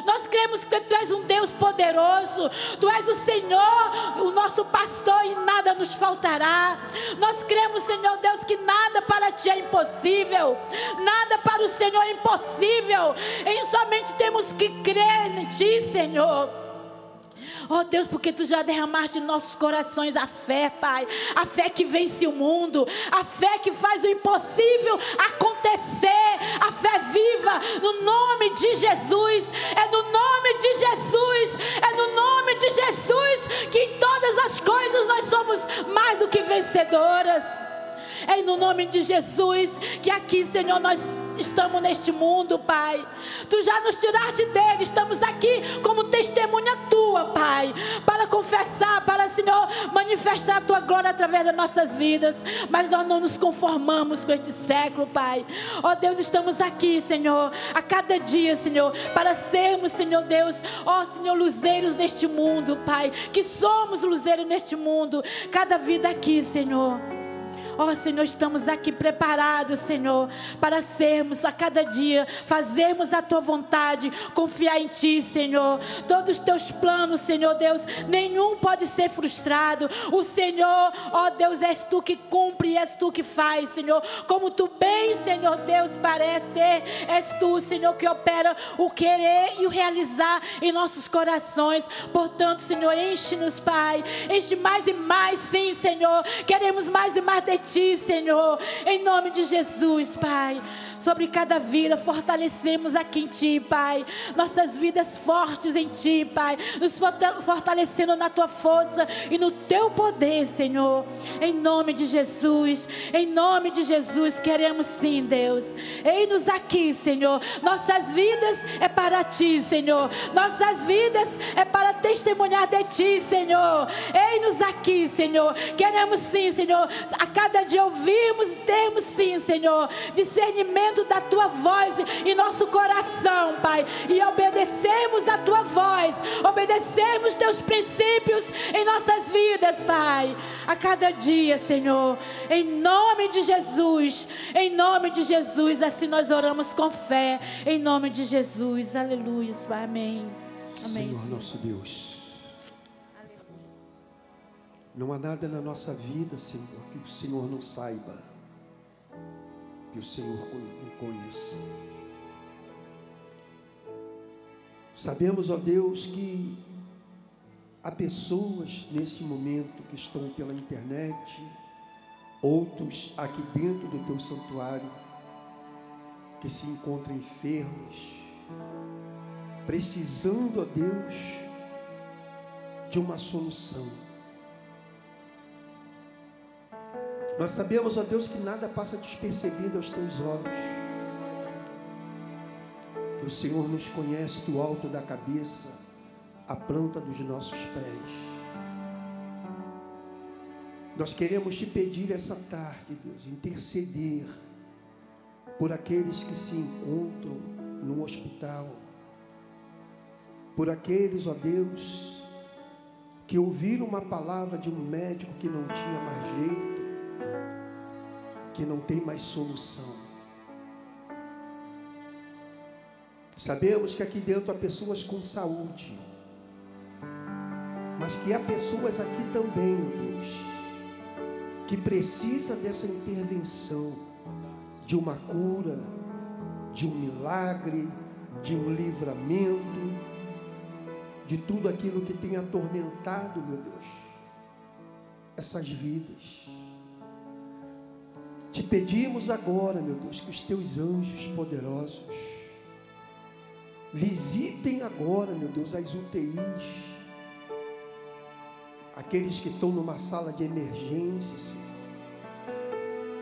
Nós cremos que Tu és um Deus poderoso, Tu és o Senhor, o nosso pastor, e nada nos faltará. Nós cremos, Senhor Deus, que nada para Ti é impossível, nada para o Senhor é impossível, e somente temos que crer em Ti, Senhor. Oh Deus, porque tu já derramaste em nossos corações a fé, Pai. A fé que vence o mundo. A fé que faz o impossível acontecer. A fé viva no nome de Jesus. É no nome de Jesus. É no nome de Jesus que em todas as coisas nós somos mais do que vencedoras. É no nome de Jesus que aqui, Senhor, nós estamos neste mundo, Pai. Tu já nos tiraste dele, estamos aqui como testemunha tua, Pai, para confessar, para, Senhor, manifestar a tua glória através das nossas vidas. Mas nós não nos conformamos com este século, Pai. Ó oh, Deus, estamos aqui, Senhor, a cada dia, Senhor, para sermos, Senhor Deus, ó oh, Senhor, luzeiros neste mundo, Pai, que somos luzeiros neste mundo, cada vida aqui, Senhor. Ó oh, Senhor, estamos aqui preparados, Senhor, para sermos a cada dia, fazermos a tua vontade, confiar em ti, Senhor. Todos os teus planos, Senhor Deus, nenhum pode ser frustrado. O Senhor, ó oh Deus, és tu que cumpre e és tu que faz, Senhor. Como tu bem, Senhor Deus, parece, és tu, Senhor, que opera o querer e o realizar em nossos corações. Portanto, Senhor, enche-nos, Pai. Enche mais e mais, sim, Senhor. Queremos mais e mais de ti, Senhor, em nome de Jesus, Pai. Sobre cada vida, fortalecemos aqui em Ti, Pai. Nossas vidas fortes em Ti, Pai. Nos fortalecendo na Tua força e no Teu poder, Senhor. Em nome de Jesus, em nome de Jesus, queremos sim, Deus. Ei-nos aqui, Senhor. Nossas vidas é para Ti, Senhor. Nossas vidas é para testemunhar de Ti, Senhor. Ei-nos aqui, Senhor. Queremos sim, Senhor. A cada dia ouvirmos e termos sim, Senhor, discernimento da tua voz em nosso coração, Pai, e obedecermos a tua voz, obedecermos teus princípios em nossas vidas, Pai, a cada dia, Senhor, em nome de Jesus, em nome de Jesus, assim nós oramos com fé, em nome de Jesus, aleluia, amém. Amém. Senhor, nosso Deus. Não há nada na nossa vida, Senhor, que o Senhor não saiba, que o Senhor não conheça. Sabemos, ó Deus, que há pessoas neste momento que estão pela internet, outros aqui dentro do teu santuário, que se encontram enfermos, precisando, ó Deus, de uma solução. Nós sabemos, ó Deus, que nada passa despercebido aos teus olhos. Que o Senhor nos conhece do alto da cabeça à planta dos nossos pés. Nós queremos te pedir essa tarde, Deus, interceder por aqueles que se encontram no hospital, por aqueles, ó Deus, que ouviram uma palavra de um médico que não tinha mais jeito, que não tem mais solução. Sabemos que aqui dentro há pessoas com saúde, mas que há pessoas aqui também, Deus, que precisa dessa intervenção, de uma cura, de um milagre, de um livramento, de tudo aquilo que tem atormentado, meu Deus, essas vidas. Te pedimos agora, meu Deus, que os teus anjos poderosos visitem agora, meu Deus, as UTIs, aqueles que estão numa sala de emergência, Senhor.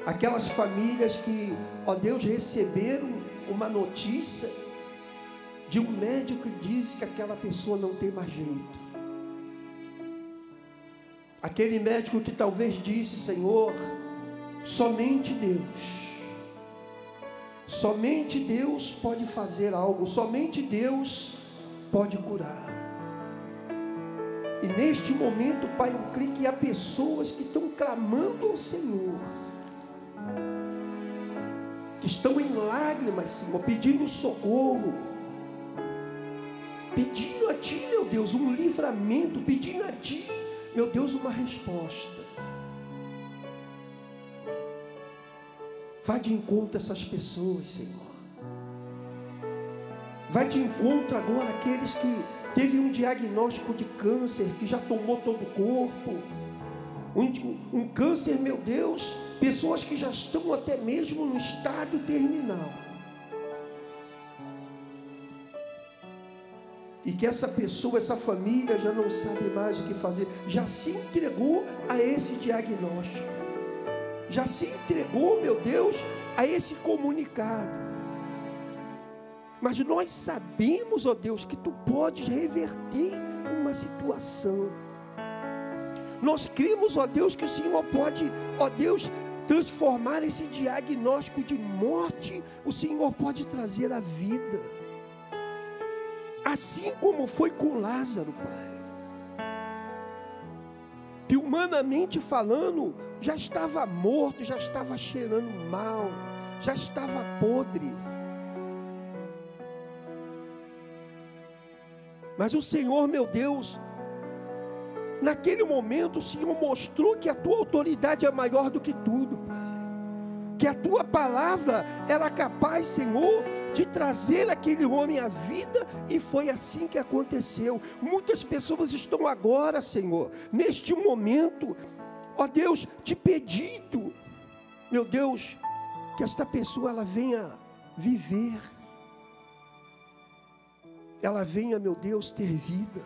aquelas famílias que, ó Deus, receberam uma notícia de um médico que diz que aquela pessoa não tem mais jeito. Aquele médico que talvez disse, Senhor, Somente Deus, Somente Deus pode fazer algo, somente Deus pode curar. E neste momento, Pai, eu creio que há pessoas que estão clamando ao Senhor, que estão em lágrimas, Senhor, pedindo socorro, pedindo a Ti, meu Deus, um livramento, pedindo a Ti, meu Deus, uma resposta. Vá de encontro a essas pessoas, Senhor. Vai de encontro agora aqueles que teve um diagnóstico de câncer que já tomou todo o corpo. Um, um câncer, meu Deus, pessoas que já estão até mesmo no estado terminal. E que essa pessoa, essa família já não sabe mais o que fazer, já se entregou a esse diagnóstico já se entregou, meu Deus, a esse comunicado. Mas nós sabemos, ó Deus, que tu podes reverter uma situação. Nós cremos, ó Deus, que o Senhor pode, ó Deus, transformar esse diagnóstico de morte, o Senhor pode trazer a vida. Assim como foi com Lázaro, Pai e humanamente falando, já estava morto, já estava cheirando mal, já estava podre. Mas o Senhor, meu Deus, naquele momento o Senhor mostrou que a tua autoridade é maior do que tudo, que a tua palavra era capaz, Senhor, de trazer aquele homem à vida, e foi assim que aconteceu. Muitas pessoas estão agora, Senhor, neste momento, ó Deus, te pedindo, meu Deus, que esta pessoa ela venha viver, ela venha, meu Deus, ter vida.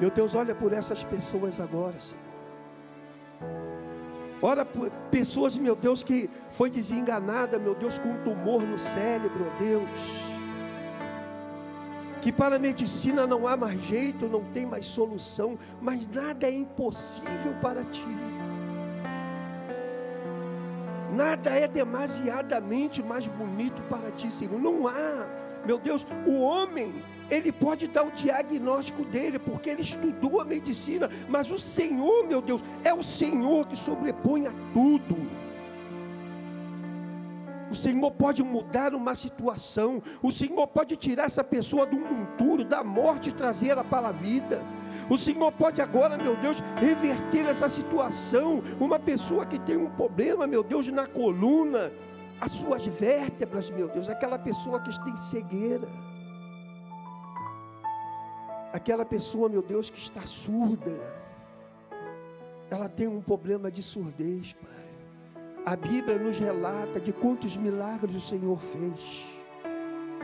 Meu Deus, olha por essas pessoas agora, Senhor. Ora, pessoas, meu Deus, que foi desenganada, meu Deus, com um tumor no cérebro, Deus. Que para a medicina não há mais jeito, não tem mais solução, mas nada é impossível para ti. Nada é demasiadamente mais bonito para ti, Senhor. Não há, meu Deus, o homem ele pode dar o diagnóstico dele, porque ele estudou a medicina, mas o Senhor, meu Deus, é o Senhor que sobrepõe a tudo. O Senhor pode mudar uma situação, o Senhor pode tirar essa pessoa do monturo, da morte e trazer ela para a vida. O Senhor pode agora, meu Deus, reverter essa situação. Uma pessoa que tem um problema, meu Deus, na coluna, as suas vértebras, meu Deus, aquela pessoa que tem cegueira. Aquela pessoa, meu Deus, que está surda, ela tem um problema de surdez, Pai. A Bíblia nos relata de quantos milagres o Senhor fez.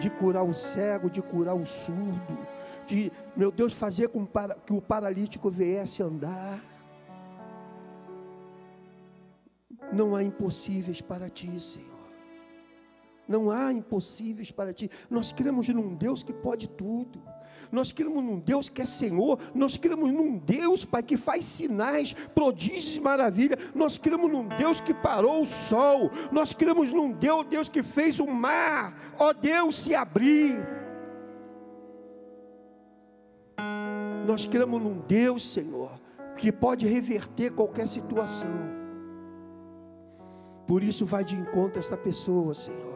De curar o cego, de curar o surdo, de, meu Deus, fazer com que o paralítico viesse andar. Não há impossíveis para ti, Senhor. Não há impossíveis para ti. Nós cremos num Deus que pode tudo. Nós cremos num Deus que é Senhor. Nós cremos num Deus, Pai, que faz sinais, prodígios e maravilha. Nós cremos num Deus que parou o sol. Nós cremos num Deus, Deus que fez o mar, ó Deus, se abrir. Nós cremos num Deus, Senhor, que pode reverter qualquer situação. Por isso, vai de encontro esta pessoa, Senhor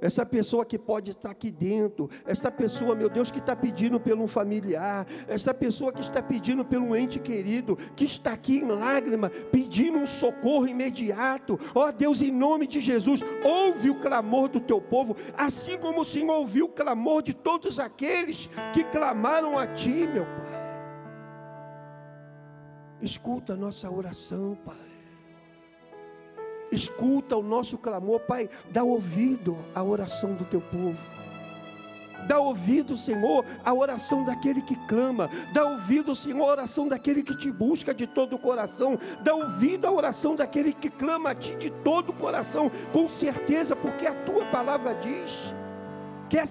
essa pessoa que pode estar aqui dentro, essa pessoa, meu Deus, que está pedindo pelo um familiar, essa pessoa que está pedindo pelo um ente querido, que está aqui em lágrima, pedindo um socorro imediato. Ó oh, Deus, em nome de Jesus, ouve o clamor do teu povo, assim como o Senhor ouviu o clamor de todos aqueles que clamaram a Ti, meu Pai. Escuta a nossa oração, Pai. Escuta o nosso clamor, Pai. Dá ouvido à oração do teu povo. Dá ouvido, Senhor, à oração daquele que clama. Dá ouvido, Senhor, à oração daquele que te busca de todo o coração. Dá ouvido à oração daquele que clama a ti de todo o coração, com certeza, porque a tua palavra diz que a,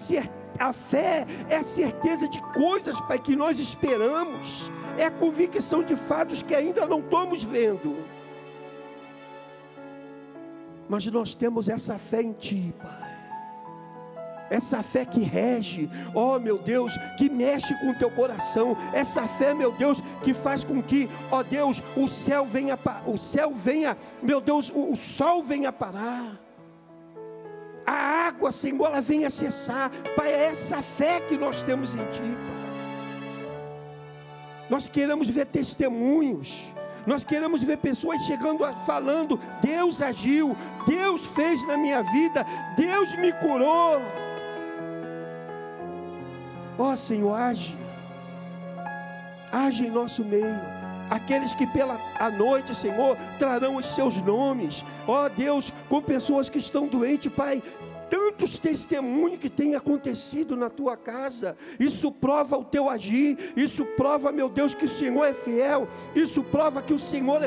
a fé é a certeza de coisas, Pai, que nós esperamos. É a convicção de fatos que ainda não estamos vendo. Mas nós temos essa fé em Ti, Pai. Essa fé que rege, ó meu Deus, que mexe com o teu coração. Essa fé, meu Deus, que faz com que, ó Deus, o céu venha, o céu venha, meu Deus, o, o sol venha parar. A água, Senhor, ela venha cessar. Pai, é essa fé que nós temos em Ti, Pai. Nós queremos ver testemunhos. Nós queremos ver pessoas chegando falando: Deus agiu, Deus fez na minha vida, Deus me curou. Ó oh, Senhor, age. Age em nosso meio. Aqueles que pela a noite, Senhor, trarão os seus nomes. Ó oh, Deus, com pessoas que estão doentes, Pai, tantos testemunhos que tem acontecido na tua casa. Isso prova o teu agir, isso prova, meu Deus, que o Senhor é fiel, isso prova que o Senhor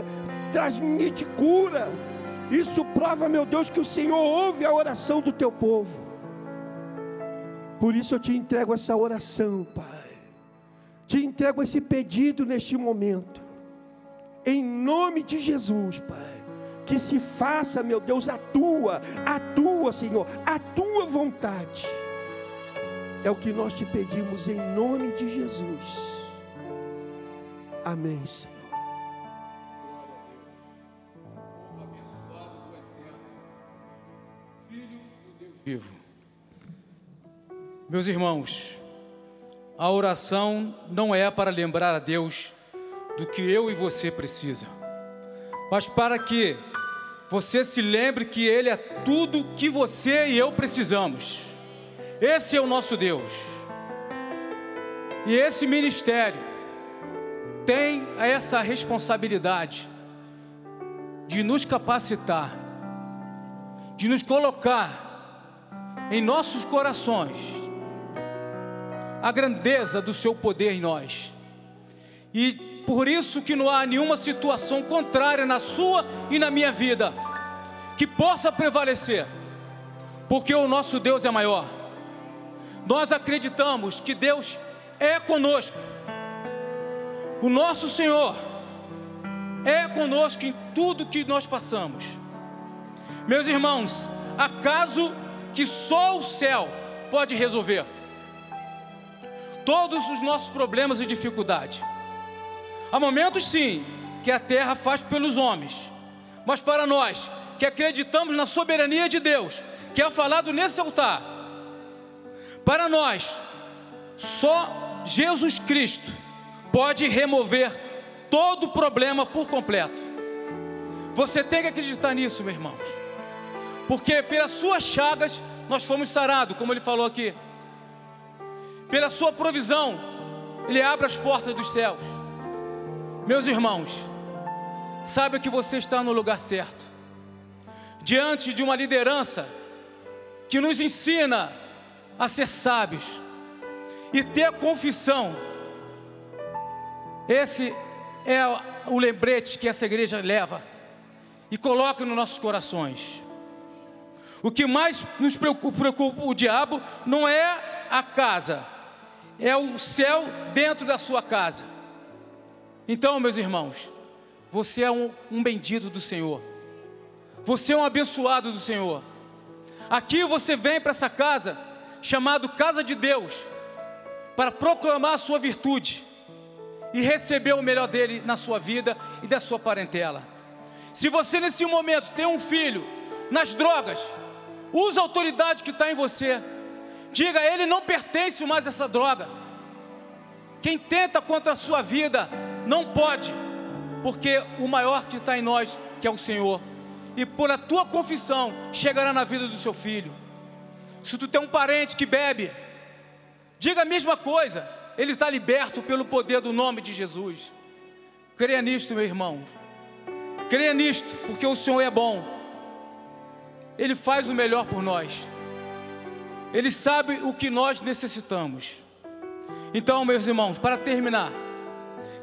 transmite cura. Isso prova, meu Deus, que o Senhor ouve a oração do teu povo. Por isso eu te entrego essa oração, Pai. Te entrego esse pedido neste momento. Em nome de Jesus, Pai. Que se faça, meu Deus, a tua, a tua, Senhor, a tua vontade. É o que nós te pedimos em nome de Jesus. Amém, Senhor. Vivo. Meus irmãos, a oração não é para lembrar a Deus do que eu e você precisa, mas para que você se lembre que Ele é tudo que você e eu precisamos. Esse é o nosso Deus. E esse ministério tem essa responsabilidade de nos capacitar, de nos colocar em nossos corações a grandeza do seu poder em nós. E por isso que não há nenhuma situação contrária na sua e na minha vida que possa prevalecer, porque o nosso Deus é maior. Nós acreditamos que Deus é conosco. O nosso Senhor é conosco em tudo que nós passamos. Meus irmãos, acaso que só o céu pode resolver? todos os nossos problemas e dificuldades. Há momentos, sim, que a terra faz pelos homens, mas para nós que acreditamos na soberania de Deus, que é falado nesse altar, para nós, só Jesus Cristo pode remover todo problema por completo. Você tem que acreditar nisso, meus irmãos, porque pelas suas chagas nós fomos sarados, como ele falou aqui pela sua provisão, Ele abre as portas dos céus. Meus irmãos, saiba que você está no lugar certo, diante de uma liderança que nos ensina a ser sábios e ter confissão. Esse é o lembrete que essa igreja leva e coloca nos nossos corações. O que mais nos preocupa, preocupa o diabo não é a casa, é o céu dentro da sua casa. Então, meus irmãos, você é um, um bendito do Senhor, você é um abençoado do Senhor. Aqui você vem para essa casa, chamado Casa de Deus, para proclamar a sua virtude e receber o melhor dele na sua vida e da sua parentela. Se você nesse momento tem um filho nas drogas, use a autoridade que está em você Diga, ele não pertence mais a essa droga. Quem tenta contra a sua vida não pode, porque o maior que está em nós, que é o Senhor, e por a tua confissão chegará na vida do seu filho. Se tu tem um parente que bebe, diga a mesma coisa, ele está liberto pelo poder do nome de Jesus. Creia nisto, meu irmão. Creia nisto, porque o Senhor é bom. Ele faz o melhor por nós. Ele sabe o que nós necessitamos. Então, meus irmãos, para terminar,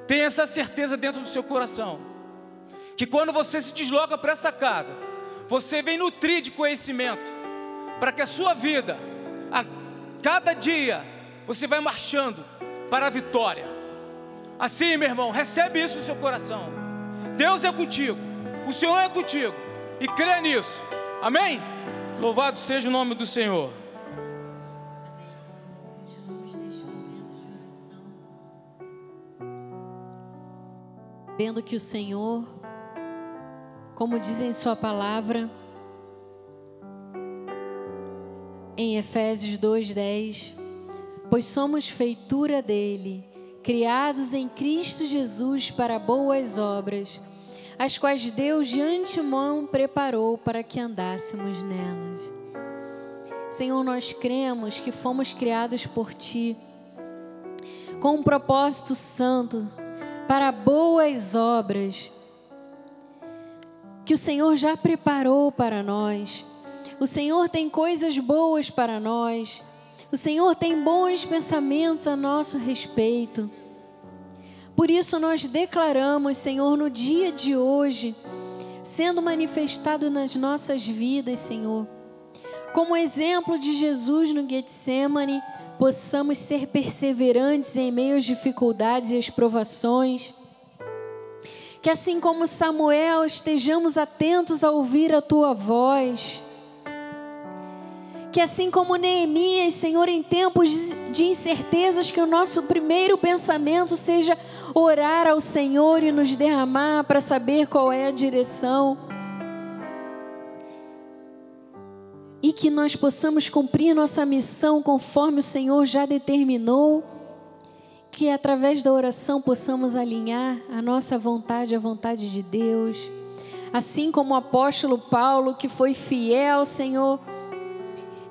tenha essa certeza dentro do seu coração, que quando você se desloca para essa casa, você vem nutrir de conhecimento, para que a sua vida, a cada dia, você vai marchando para a vitória. Assim, meu irmão, recebe isso no seu coração. Deus é contigo, o Senhor é contigo, e crê nisso, Amém? Louvado seja o nome do Senhor. Vendo que o Senhor, como diz em Sua palavra, em Efésios 2,10, pois somos feitura dele, criados em Cristo Jesus para boas obras, as quais Deus de antemão preparou para que andássemos nelas. Senhor, nós cremos que fomos criados por Ti com um propósito santo para boas obras que o Senhor já preparou para nós. O Senhor tem coisas boas para nós. O Senhor tem bons pensamentos a nosso respeito. Por isso nós declaramos, Senhor, no dia de hoje, sendo manifestado nas nossas vidas, Senhor, como exemplo de Jesus no Getsemane, possamos ser perseverantes em meio às dificuldades e às provações. Que assim como Samuel, estejamos atentos a ouvir a tua voz. Que assim como Neemias, Senhor, em tempos de incertezas, que o nosso primeiro pensamento seja orar ao Senhor e nos derramar para saber qual é a direção. E que nós possamos cumprir nossa missão conforme o Senhor já determinou, que através da oração possamos alinhar a nossa vontade à vontade de Deus, assim como o apóstolo Paulo, que foi fiel, Senhor,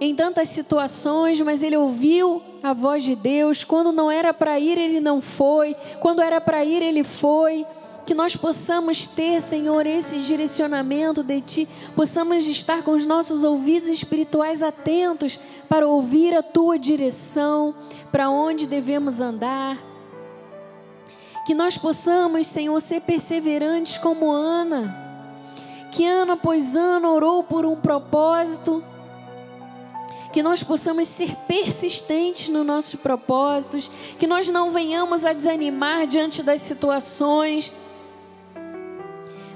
em tantas situações, mas ele ouviu a voz de Deus, quando não era para ir, ele não foi, quando era para ir, ele foi que nós possamos ter, Senhor, esse direcionamento de Ti, possamos estar com os nossos ouvidos espirituais atentos para ouvir a Tua direção, para onde devemos andar. Que nós possamos, Senhor, ser perseverantes como Ana, que ano após ano orou por um propósito, que nós possamos ser persistentes nos nossos propósitos, que nós não venhamos a desanimar diante das situações,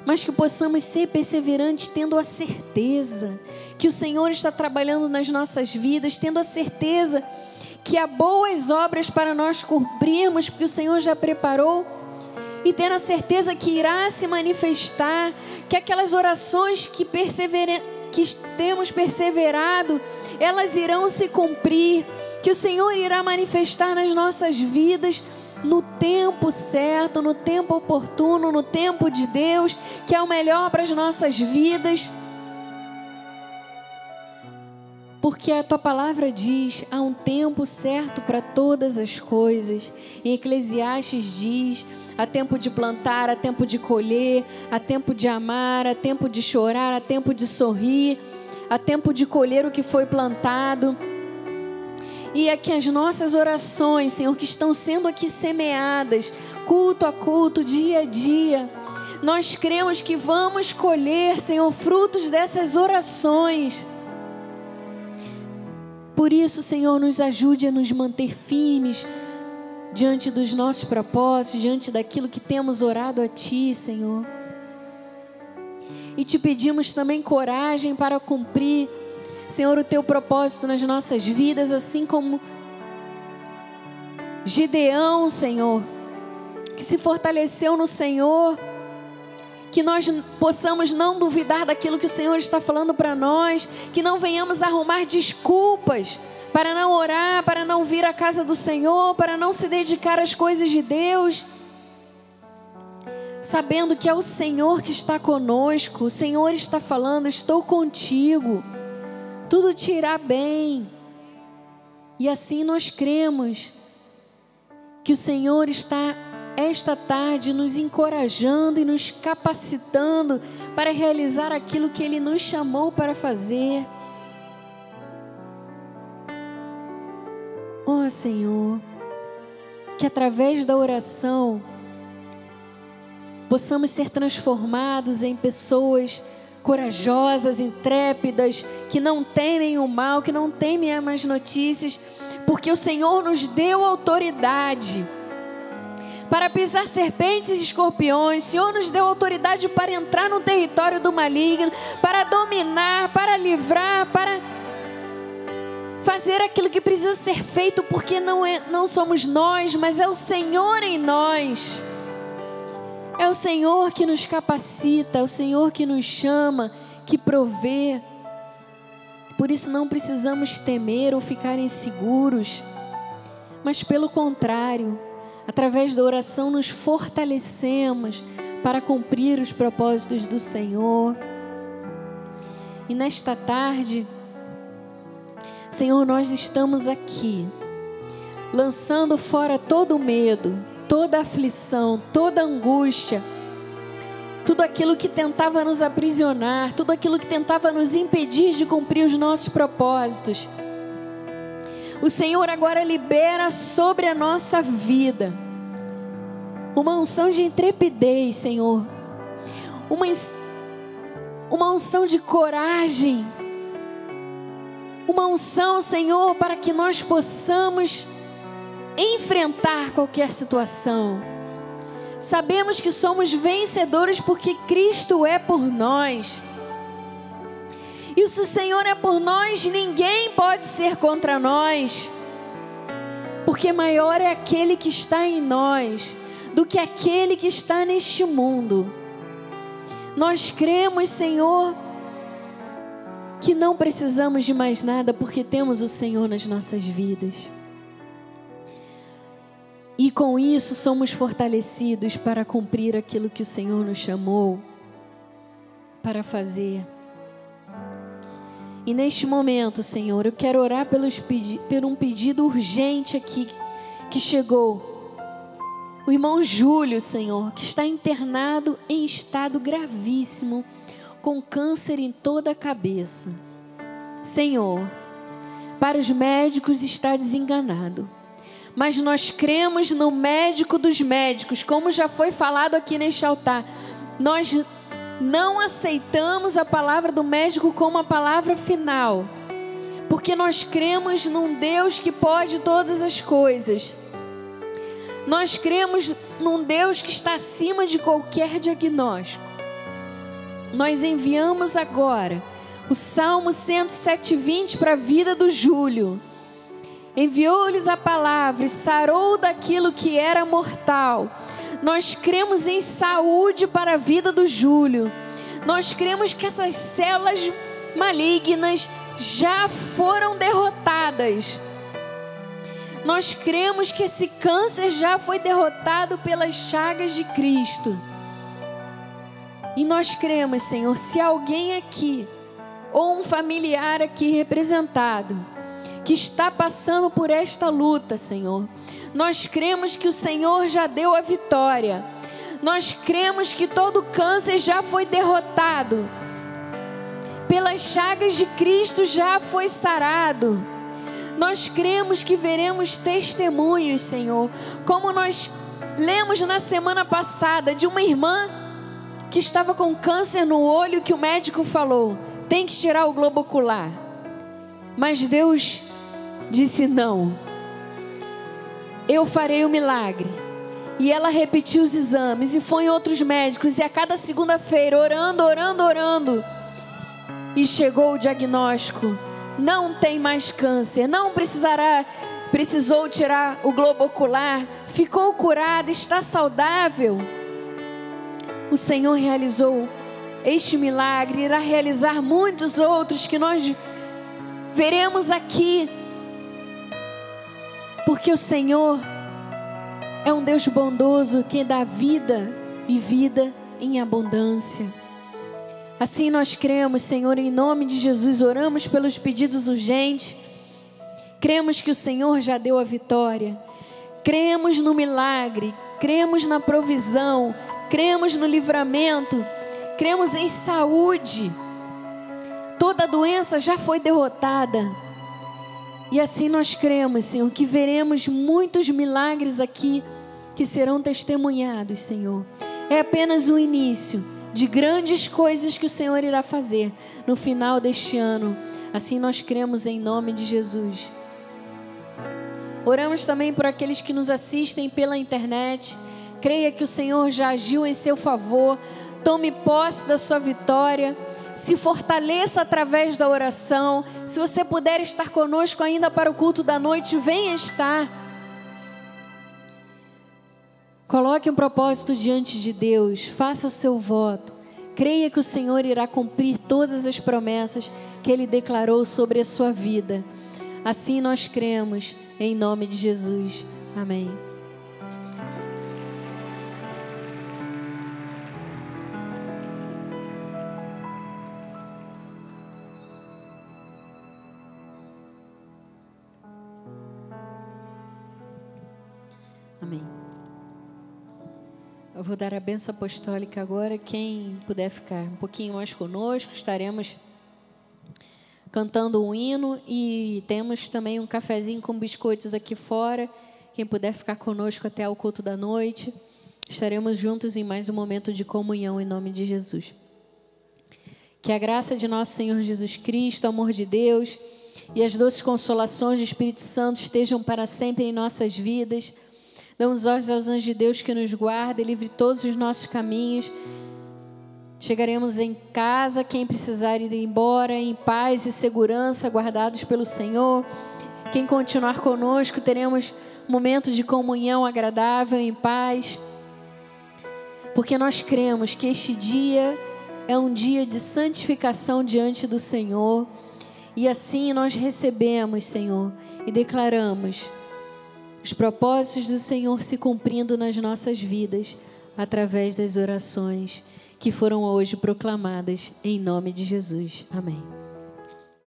mas que possamos ser perseverantes, tendo a certeza que o Senhor está trabalhando nas nossas vidas, tendo a certeza que há boas obras para nós cumprirmos, porque o Senhor já preparou, e tendo a certeza que irá se manifestar, que aquelas orações que, que temos perseverado, elas irão se cumprir, que o Senhor irá manifestar nas nossas vidas no tempo certo, no tempo oportuno, no tempo de Deus, que é o melhor para as nossas vidas. Porque a tua palavra diz: há um tempo certo para todas as coisas. Em Eclesiastes diz: há tempo de plantar, há tempo de colher, há tempo de amar, há tempo de chorar, há tempo de sorrir, há tempo de colher o que foi plantado. E é que as nossas orações, Senhor, que estão sendo aqui semeadas, culto a culto, dia a dia, nós cremos que vamos colher, Senhor, frutos dessas orações. Por isso, Senhor, nos ajude a nos manter firmes diante dos nossos propósitos, diante daquilo que temos orado a Ti, Senhor. E te pedimos também coragem para cumprir Senhor, o teu propósito nas nossas vidas, assim como Gideão, Senhor, que se fortaleceu no Senhor, que nós possamos não duvidar daquilo que o Senhor está falando para nós, que não venhamos arrumar desculpas para não orar, para não vir à casa do Senhor, para não se dedicar às coisas de Deus. Sabendo que é o Senhor que está conosco, o Senhor está falando, estou contigo tudo te irá bem. E assim nós cremos que o Senhor está esta tarde nos encorajando e nos capacitando para realizar aquilo que Ele nos chamou para fazer. Ó oh, Senhor, que através da oração possamos ser transformados em pessoas corajosas, intrépidas, que não temem o mal, que não temem as más notícias, porque o Senhor nos deu autoridade para pisar serpentes e escorpiões. O Senhor nos deu autoridade para entrar no território do maligno, para dominar, para livrar, para fazer aquilo que precisa ser feito, porque não, é, não somos nós, mas é o Senhor em nós. É o Senhor que nos capacita, é o Senhor que nos chama, que provê. Por isso não precisamos temer ou ficar inseguros, mas pelo contrário, através da oração nos fortalecemos para cumprir os propósitos do Senhor. E nesta tarde, Senhor, nós estamos aqui, lançando fora todo o medo, toda aflição, toda angústia, tudo aquilo que tentava nos aprisionar, tudo aquilo que tentava nos impedir de cumprir os nossos propósitos. O Senhor agora libera sobre a nossa vida uma unção de intrepidez, Senhor, uma, uma unção de coragem, uma unção, Senhor, para que nós possamos enfrentar qualquer situação. Sabemos que somos vencedores porque Cristo é por nós. E se o Senhor é por nós, ninguém pode ser contra nós. Porque maior é aquele que está em nós do que aquele que está neste mundo. Nós cremos, Senhor, que não precisamos de mais nada porque temos o Senhor nas nossas vidas. E com isso somos fortalecidos para cumprir aquilo que o Senhor nos chamou para fazer. E neste momento, Senhor, eu quero orar pelos, por um pedido urgente aqui que chegou. O irmão Júlio, Senhor, que está internado em estado gravíssimo, com câncer em toda a cabeça. Senhor, para os médicos está desenganado mas nós cremos no médico dos médicos, como já foi falado aqui neste altar. Nós não aceitamos a palavra do médico como a palavra final, porque nós cremos num Deus que pode todas as coisas. Nós cremos num Deus que está acima de qualquer diagnóstico. Nós enviamos agora o Salmo 107:20 para a vida do Júlio enviou-lhes a palavra e sarou daquilo que era mortal. Nós cremos em saúde para a vida do Júlio. Nós cremos que essas células malignas já foram derrotadas. Nós cremos que esse câncer já foi derrotado pelas chagas de Cristo. E nós cremos, Senhor, se alguém aqui, ou um familiar aqui representado, que está passando por esta luta, Senhor. Nós cremos que o Senhor já deu a vitória. Nós cremos que todo câncer já foi derrotado. Pelas chagas de Cristo já foi sarado. Nós cremos que veremos testemunhos, Senhor, como nós lemos na semana passada de uma irmã que estava com câncer no olho que o médico falou: tem que tirar o globo ocular. Mas Deus disse não. Eu farei o milagre. E ela repetiu os exames e foi em outros médicos e a cada segunda-feira orando, orando, orando. E chegou o diagnóstico: não tem mais câncer, não precisará precisou tirar o globo ocular, ficou curada, está saudável. O Senhor realizou este milagre, irá realizar muitos outros que nós veremos aqui porque o Senhor é um Deus bondoso que dá vida e vida em abundância. Assim nós cremos, Senhor, em nome de Jesus, oramos pelos pedidos urgentes. Cremos que o Senhor já deu a vitória. Cremos no milagre, cremos na provisão, cremos no livramento, cremos em saúde. Toda doença já foi derrotada. E assim nós cremos, Senhor, que veremos muitos milagres aqui que serão testemunhados, Senhor. É apenas o início de grandes coisas que o Senhor irá fazer no final deste ano. Assim nós cremos em nome de Jesus. Oramos também por aqueles que nos assistem pela internet, Creia que o Senhor já agiu em seu favor. Tome posse da sua vitória. Se fortaleça através da oração. Se você puder estar conosco ainda para o culto da noite, venha estar. Coloque um propósito diante de Deus. Faça o seu voto. Creia que o Senhor irá cumprir todas as promessas que Ele declarou sobre a sua vida. Assim nós cremos, em nome de Jesus. Amém. Dar a benção apostólica agora. Quem puder ficar um pouquinho mais conosco, estaremos cantando um hino e temos também um cafezinho com biscoitos aqui fora. Quem puder ficar conosco até o culto da noite, estaremos juntos em mais um momento de comunhão em nome de Jesus. Que a graça de nosso Senhor Jesus Cristo, o amor de Deus e as doces consolações do Espírito Santo estejam para sempre em nossas vidas. Damos olhos aos anjos de Deus que nos guarda e livre todos os nossos caminhos. Chegaremos em casa, quem precisar ir embora, em paz e segurança, guardados pelo Senhor. Quem continuar conosco, teremos momento de comunhão agradável, em paz. Porque nós cremos que este dia é um dia de santificação diante do Senhor. E assim nós recebemos, Senhor, e declaramos os propósitos do Senhor se cumprindo nas nossas vidas através das orações que foram hoje proclamadas em nome de Jesus. Amém.